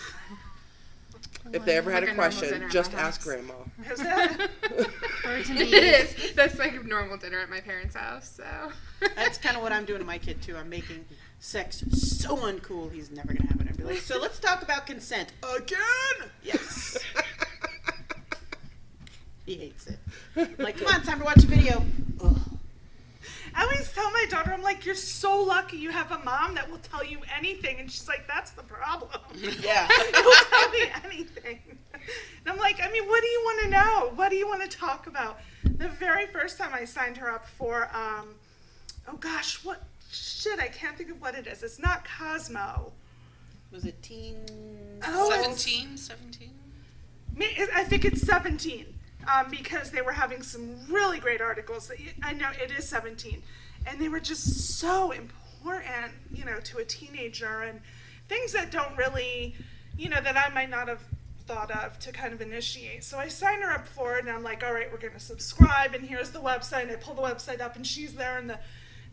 [SPEAKER 3] If they ever had
[SPEAKER 9] Like
[SPEAKER 3] a
[SPEAKER 9] a
[SPEAKER 3] question, just ask
[SPEAKER 9] house.
[SPEAKER 3] grandma.
[SPEAKER 5] Is that-
[SPEAKER 6] Birds and
[SPEAKER 9] It
[SPEAKER 6] bees.
[SPEAKER 9] is. That's like a normal dinner at my parents' house. So
[SPEAKER 4] That's kind of what I'm doing to my kid too. I'm making sex so uncool. He's never gonna have it. I'd be like, so let's talk about consent again. Yes. he hates it. Like, come on, time to watch a video. Ugh.
[SPEAKER 5] I always tell my daughter, I'm like, you're so lucky you have a mom that will tell you anything, and she's like, that's the problem.
[SPEAKER 4] Yeah.
[SPEAKER 5] She'll tell me anything. And I'm like, I mean, what do you want to know? What do you want to talk about? The very first time I signed her up for, um, oh gosh, what shit? I can't think of what it is. It's not Cosmo.
[SPEAKER 4] Was it teen?
[SPEAKER 5] Oh,
[SPEAKER 8] 17? 17?
[SPEAKER 5] I think it's 17 um, because they were having some really great articles. I know it is 17, and they were just so important, you know, to a teenager and things that don't really, you know, that I might not have thought of to kind of initiate. So I sign her up for it, and I'm like, all right, we're going to subscribe, and here's the website. And I pull the website up, and she's there, and the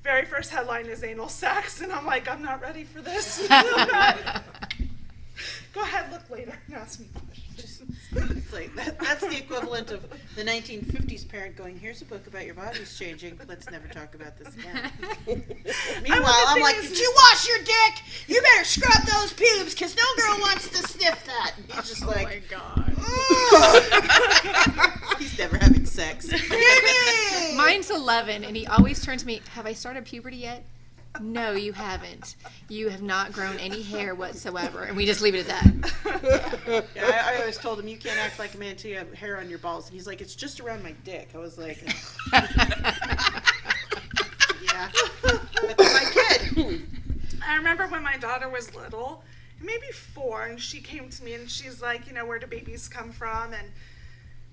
[SPEAKER 5] very first headline is anal sex, and I'm like, I'm not ready for this. Go ahead, look later and ask me questions.
[SPEAKER 4] It's like that, that's the equivalent of the 1950s parent going, "Here's a book about your body's changing. Let's never talk about this again." Meanwhile, I'm like, "Did you wash your dick? You better scrub those pubes, cause no girl wants to sniff that." And he's just oh like,
[SPEAKER 9] "Oh
[SPEAKER 4] my God. He's never having sex.
[SPEAKER 6] Mine's 11, and he always turns to me, Have I started puberty yet? No, you haven't. You have not grown any hair whatsoever. And we just leave it at that.
[SPEAKER 4] Yeah, I, I always told him you can't act like a man till you have hair on your balls, and he's like, "It's just around my dick." I was like, "Yeah."
[SPEAKER 5] That's my kid." I remember when my daughter was little, maybe four, and she came to me and she's like, you know, where do babies come from? And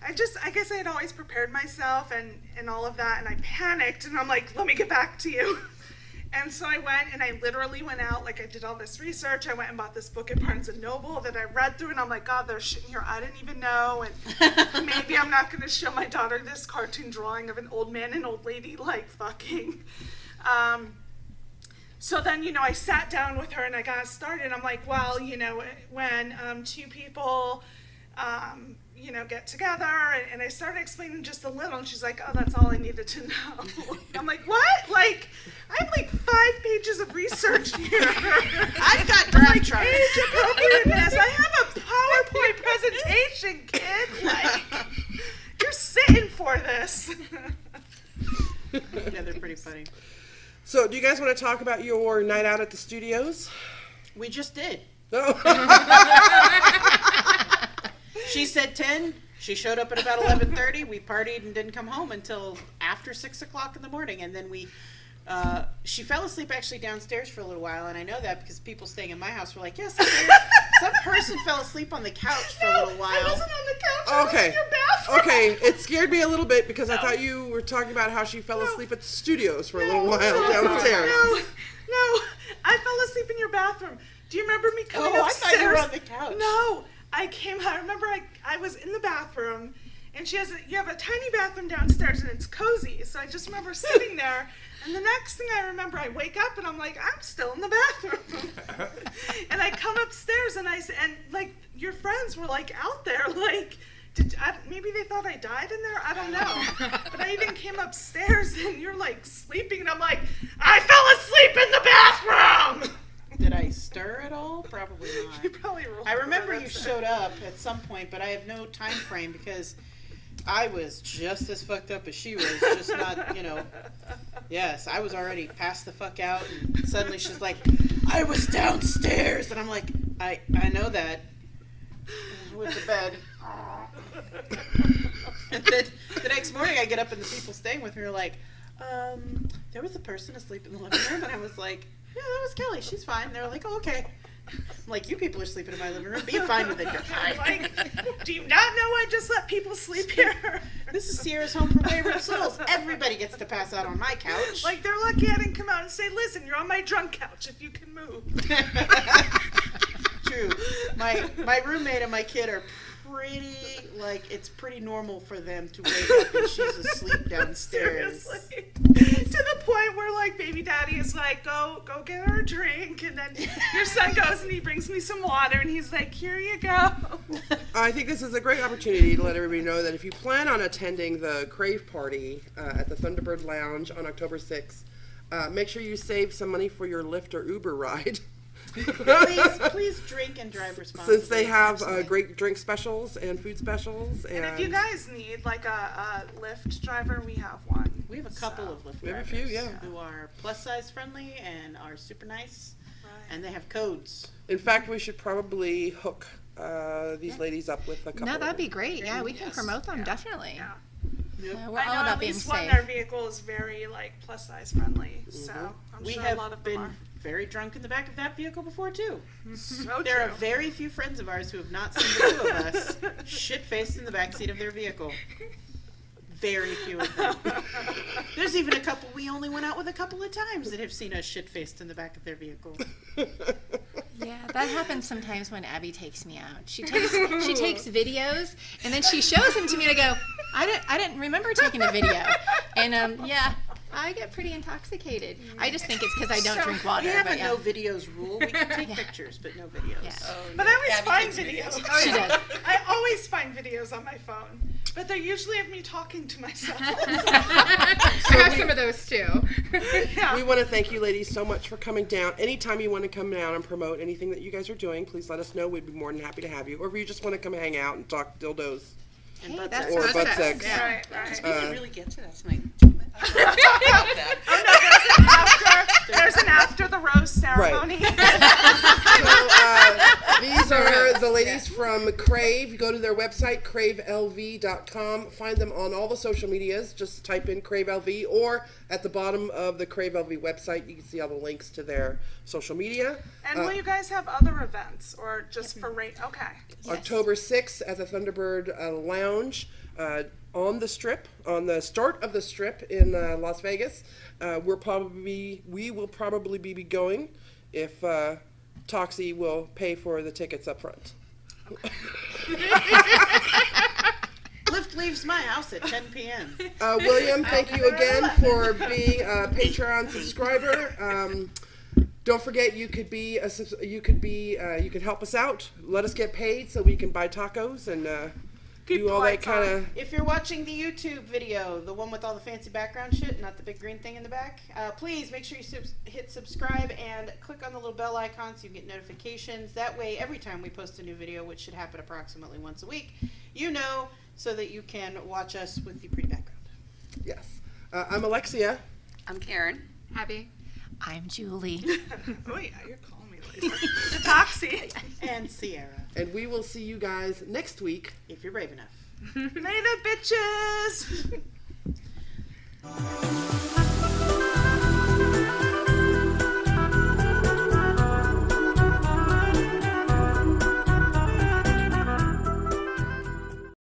[SPEAKER 5] I just, I guess I had always prepared myself and, and all of that, and I panicked, and I'm like, let me get back to you. And so I went and I literally went out, like I did all this research. I went and bought this book at Barnes and Noble that I read through, and I'm like, God, there's shit in here I didn't even know. And maybe I'm not going to show my daughter this cartoon drawing of an old man and old lady like fucking. Um, so then, you know, I sat down with her and I got started. I'm like, well, you know, when um, two people, um, you know, get together, and, and I started explaining just a little, and she's like, oh, that's all I needed to know. I'm like, what? Like, I have like five pages of research here.
[SPEAKER 4] I've got draft
[SPEAKER 5] like
[SPEAKER 4] charts.
[SPEAKER 5] age appropriateness. I have a PowerPoint presentation, kid. Like, you're sitting for this.
[SPEAKER 4] Yeah, they're pretty funny.
[SPEAKER 3] So, do you guys want to talk about your night out at the studios?
[SPEAKER 4] We just did.
[SPEAKER 3] No.
[SPEAKER 4] She said ten. She showed up at about eleven thirty. We partied and didn't come home until after six o'clock in the morning, and then we. Uh, she fell asleep actually downstairs for a little while, and I know that because people staying in my house were like, "Yes, some, some person fell asleep on the couch for a little while."
[SPEAKER 5] I wasn't on the couch. I was
[SPEAKER 3] okay.
[SPEAKER 5] in your bathroom.
[SPEAKER 3] Okay, it scared me a little bit because I thought you were talking about how she fell asleep at the studios for a little while downstairs.
[SPEAKER 5] No, no, I fell asleep in your bathroom. Do you remember me coming
[SPEAKER 4] Oh, I thought you were on the couch.
[SPEAKER 5] No, I came. I remember I, I was in the bathroom, and she has a, you have a tiny bathroom downstairs, and it's cozy. So I just remember sitting there, and the next thing I remember, I wake up and I'm like, I'm still in the bathroom, and I come upstairs, and I and like your friends were like out there, like. Did, I, maybe they thought I died in there. I don't know. But I even came upstairs and you're like sleeping, and I'm like, I fell asleep in the bathroom.
[SPEAKER 4] Did I stir at all? Probably not.
[SPEAKER 5] You probably rolled
[SPEAKER 4] I remember you showed up at some point, but I have no time frame because I was just as fucked up as she was. Just not, you know. Yes, I was already passed the fuck out, and suddenly she's like, "I was downstairs," and I'm like, "I I know that." With the bed. and then the next morning, I get up and the people staying with me are like, um, "There was a person asleep in the living room," and I was like, "Yeah, that was Kelly. She's fine." They're like, "Oh, okay." I'm like, "You people are sleeping in my living room. Be fine with it. You're fine."
[SPEAKER 5] Like, do you not know I just let people sleep here?
[SPEAKER 4] This is Sierra's home from Wayward Souls. Everybody gets to pass out on my couch.
[SPEAKER 5] Like they're lucky I didn't come out and say, "Listen, you're on my drunk couch. If you can move."
[SPEAKER 4] True. My my roommate and my kid are pretty like it's pretty normal for them to wake up and she's asleep downstairs.
[SPEAKER 5] Seriously. to the point where like baby daddy is like, "Go, go get her a drink," and then your son goes and he brings me some water, and he's like, "Here you go."
[SPEAKER 3] I think this is a great opportunity to let everybody know that if you plan on attending the Crave Party uh, at the Thunderbird Lounge on October 6th, uh, make sure you save some money for your Lyft or Uber ride.
[SPEAKER 4] Please, please drink and drive responsibly.
[SPEAKER 3] Since they have uh, great drink specials and food specials, and,
[SPEAKER 5] And if you guys need like a, a Lyft driver, we have one.
[SPEAKER 4] we have a couple of Lyft
[SPEAKER 3] We have a
[SPEAKER 4] drivers
[SPEAKER 3] few, yeah.
[SPEAKER 4] who are plus size friendly and are super nice,
[SPEAKER 5] Right.
[SPEAKER 4] and they have codes.
[SPEAKER 3] in fact, we should probably hook uh, these ladies up with a couple.
[SPEAKER 6] No,
[SPEAKER 3] of
[SPEAKER 6] that'd
[SPEAKER 3] them.
[SPEAKER 6] be great. Yeah, we can promote them definitely.
[SPEAKER 5] Yeah.
[SPEAKER 6] Yeah, we're
[SPEAKER 5] I
[SPEAKER 6] all
[SPEAKER 5] know
[SPEAKER 6] about
[SPEAKER 5] at
[SPEAKER 6] being
[SPEAKER 5] least one
[SPEAKER 6] safe.
[SPEAKER 5] their vehicle is very like plus size friendly, so I'm
[SPEAKER 4] we
[SPEAKER 5] sure
[SPEAKER 4] have
[SPEAKER 5] a lot of them
[SPEAKER 4] been
[SPEAKER 5] are.
[SPEAKER 4] Very drunk in the back of that vehicle before too.
[SPEAKER 5] So
[SPEAKER 4] There are very few friends of ours who have not seen the two of us shit faced in the backseat of their vehicle. Very few of them. There's even a couple we only went out with a couple of times that have seen us shit faced in the back of their vehicle.
[SPEAKER 6] Yeah, that happens sometimes when Aby takes me out. She takes she takes videos and then she shows them to me and I go, I didn't I didn't remember taking a video. And um yeah, I get pretty intoxicated. I just think it's because I don't drink water.
[SPEAKER 4] We have
[SPEAKER 6] but
[SPEAKER 4] a
[SPEAKER 6] yeah.
[SPEAKER 4] no videos rule. We can take pictures, but no videos.
[SPEAKER 6] Yeah.
[SPEAKER 5] But I always
[SPEAKER 8] Aby
[SPEAKER 5] find
[SPEAKER 8] takes
[SPEAKER 5] videos.
[SPEAKER 8] videos.
[SPEAKER 6] She does.
[SPEAKER 5] I always find videos on my phone, but they're usually of me talking to myself.
[SPEAKER 9] I have some of those too.
[SPEAKER 3] We want to thank you ladies so much for coming down. Anytime you want to come down and promote anything that you guys are doing, please let us know. We'd be more than happy to have you. Or if you just want to come hang out and talk dildos
[SPEAKER 4] And butt
[SPEAKER 6] that's
[SPEAKER 4] sex.
[SPEAKER 3] or
[SPEAKER 9] butt
[SPEAKER 3] butt
[SPEAKER 9] sex,
[SPEAKER 3] sex.
[SPEAKER 9] yeah.
[SPEAKER 5] right, right.
[SPEAKER 8] We
[SPEAKER 3] Uh,
[SPEAKER 8] didn't really get to that tonight. That.
[SPEAKER 5] Oh no, there's an after. There's an after the rose ceremony.
[SPEAKER 3] So, uh, these are the ladies from Crave. You go to their their website, cravelv.com. Find them on all the social medias. Just type in Crave LV, or at the bottom of the Crave LV website, you can see all the links to their social media.
[SPEAKER 5] And
[SPEAKER 3] Uh,
[SPEAKER 5] will you guys have other events or just for rate? Okay.
[SPEAKER 3] October 6th at the Thunderbird uh, Lounge uh, on the Strip, on the start of the Strip in uh, Las Vegas. Uh, we're probably we will probably be going if uh, Toxi will pay for the tickets up front.
[SPEAKER 4] Lyft leaves my house at 10 p.m.
[SPEAKER 3] Uh, William, thank you again for being a Patreon subscriber. Um, don't forget, you could be a you could be uh, you could help us out. Let us get paid so we can buy tacos and do all that kind of.
[SPEAKER 4] If you're watching the YouTube video, the one with all the fancy background shit, not the big green thing in the back, uh, please make sure you subs- hit subscribe and click on the little bell icon so you get notifications. That way, every time we post a new video, which should happen approximately once a week, you know so that you can watch us with the pretty background.
[SPEAKER 3] Yes, uh, I'm Elexia.
[SPEAKER 8] I'm Karen.
[SPEAKER 9] Happy.
[SPEAKER 6] I'm Julie.
[SPEAKER 5] Oh yeah, you're calling me Toxi.
[SPEAKER 4] And Sierra,
[SPEAKER 3] and we will see you guys next week.
[SPEAKER 4] if you're brave enough.
[SPEAKER 5] Later, bitches.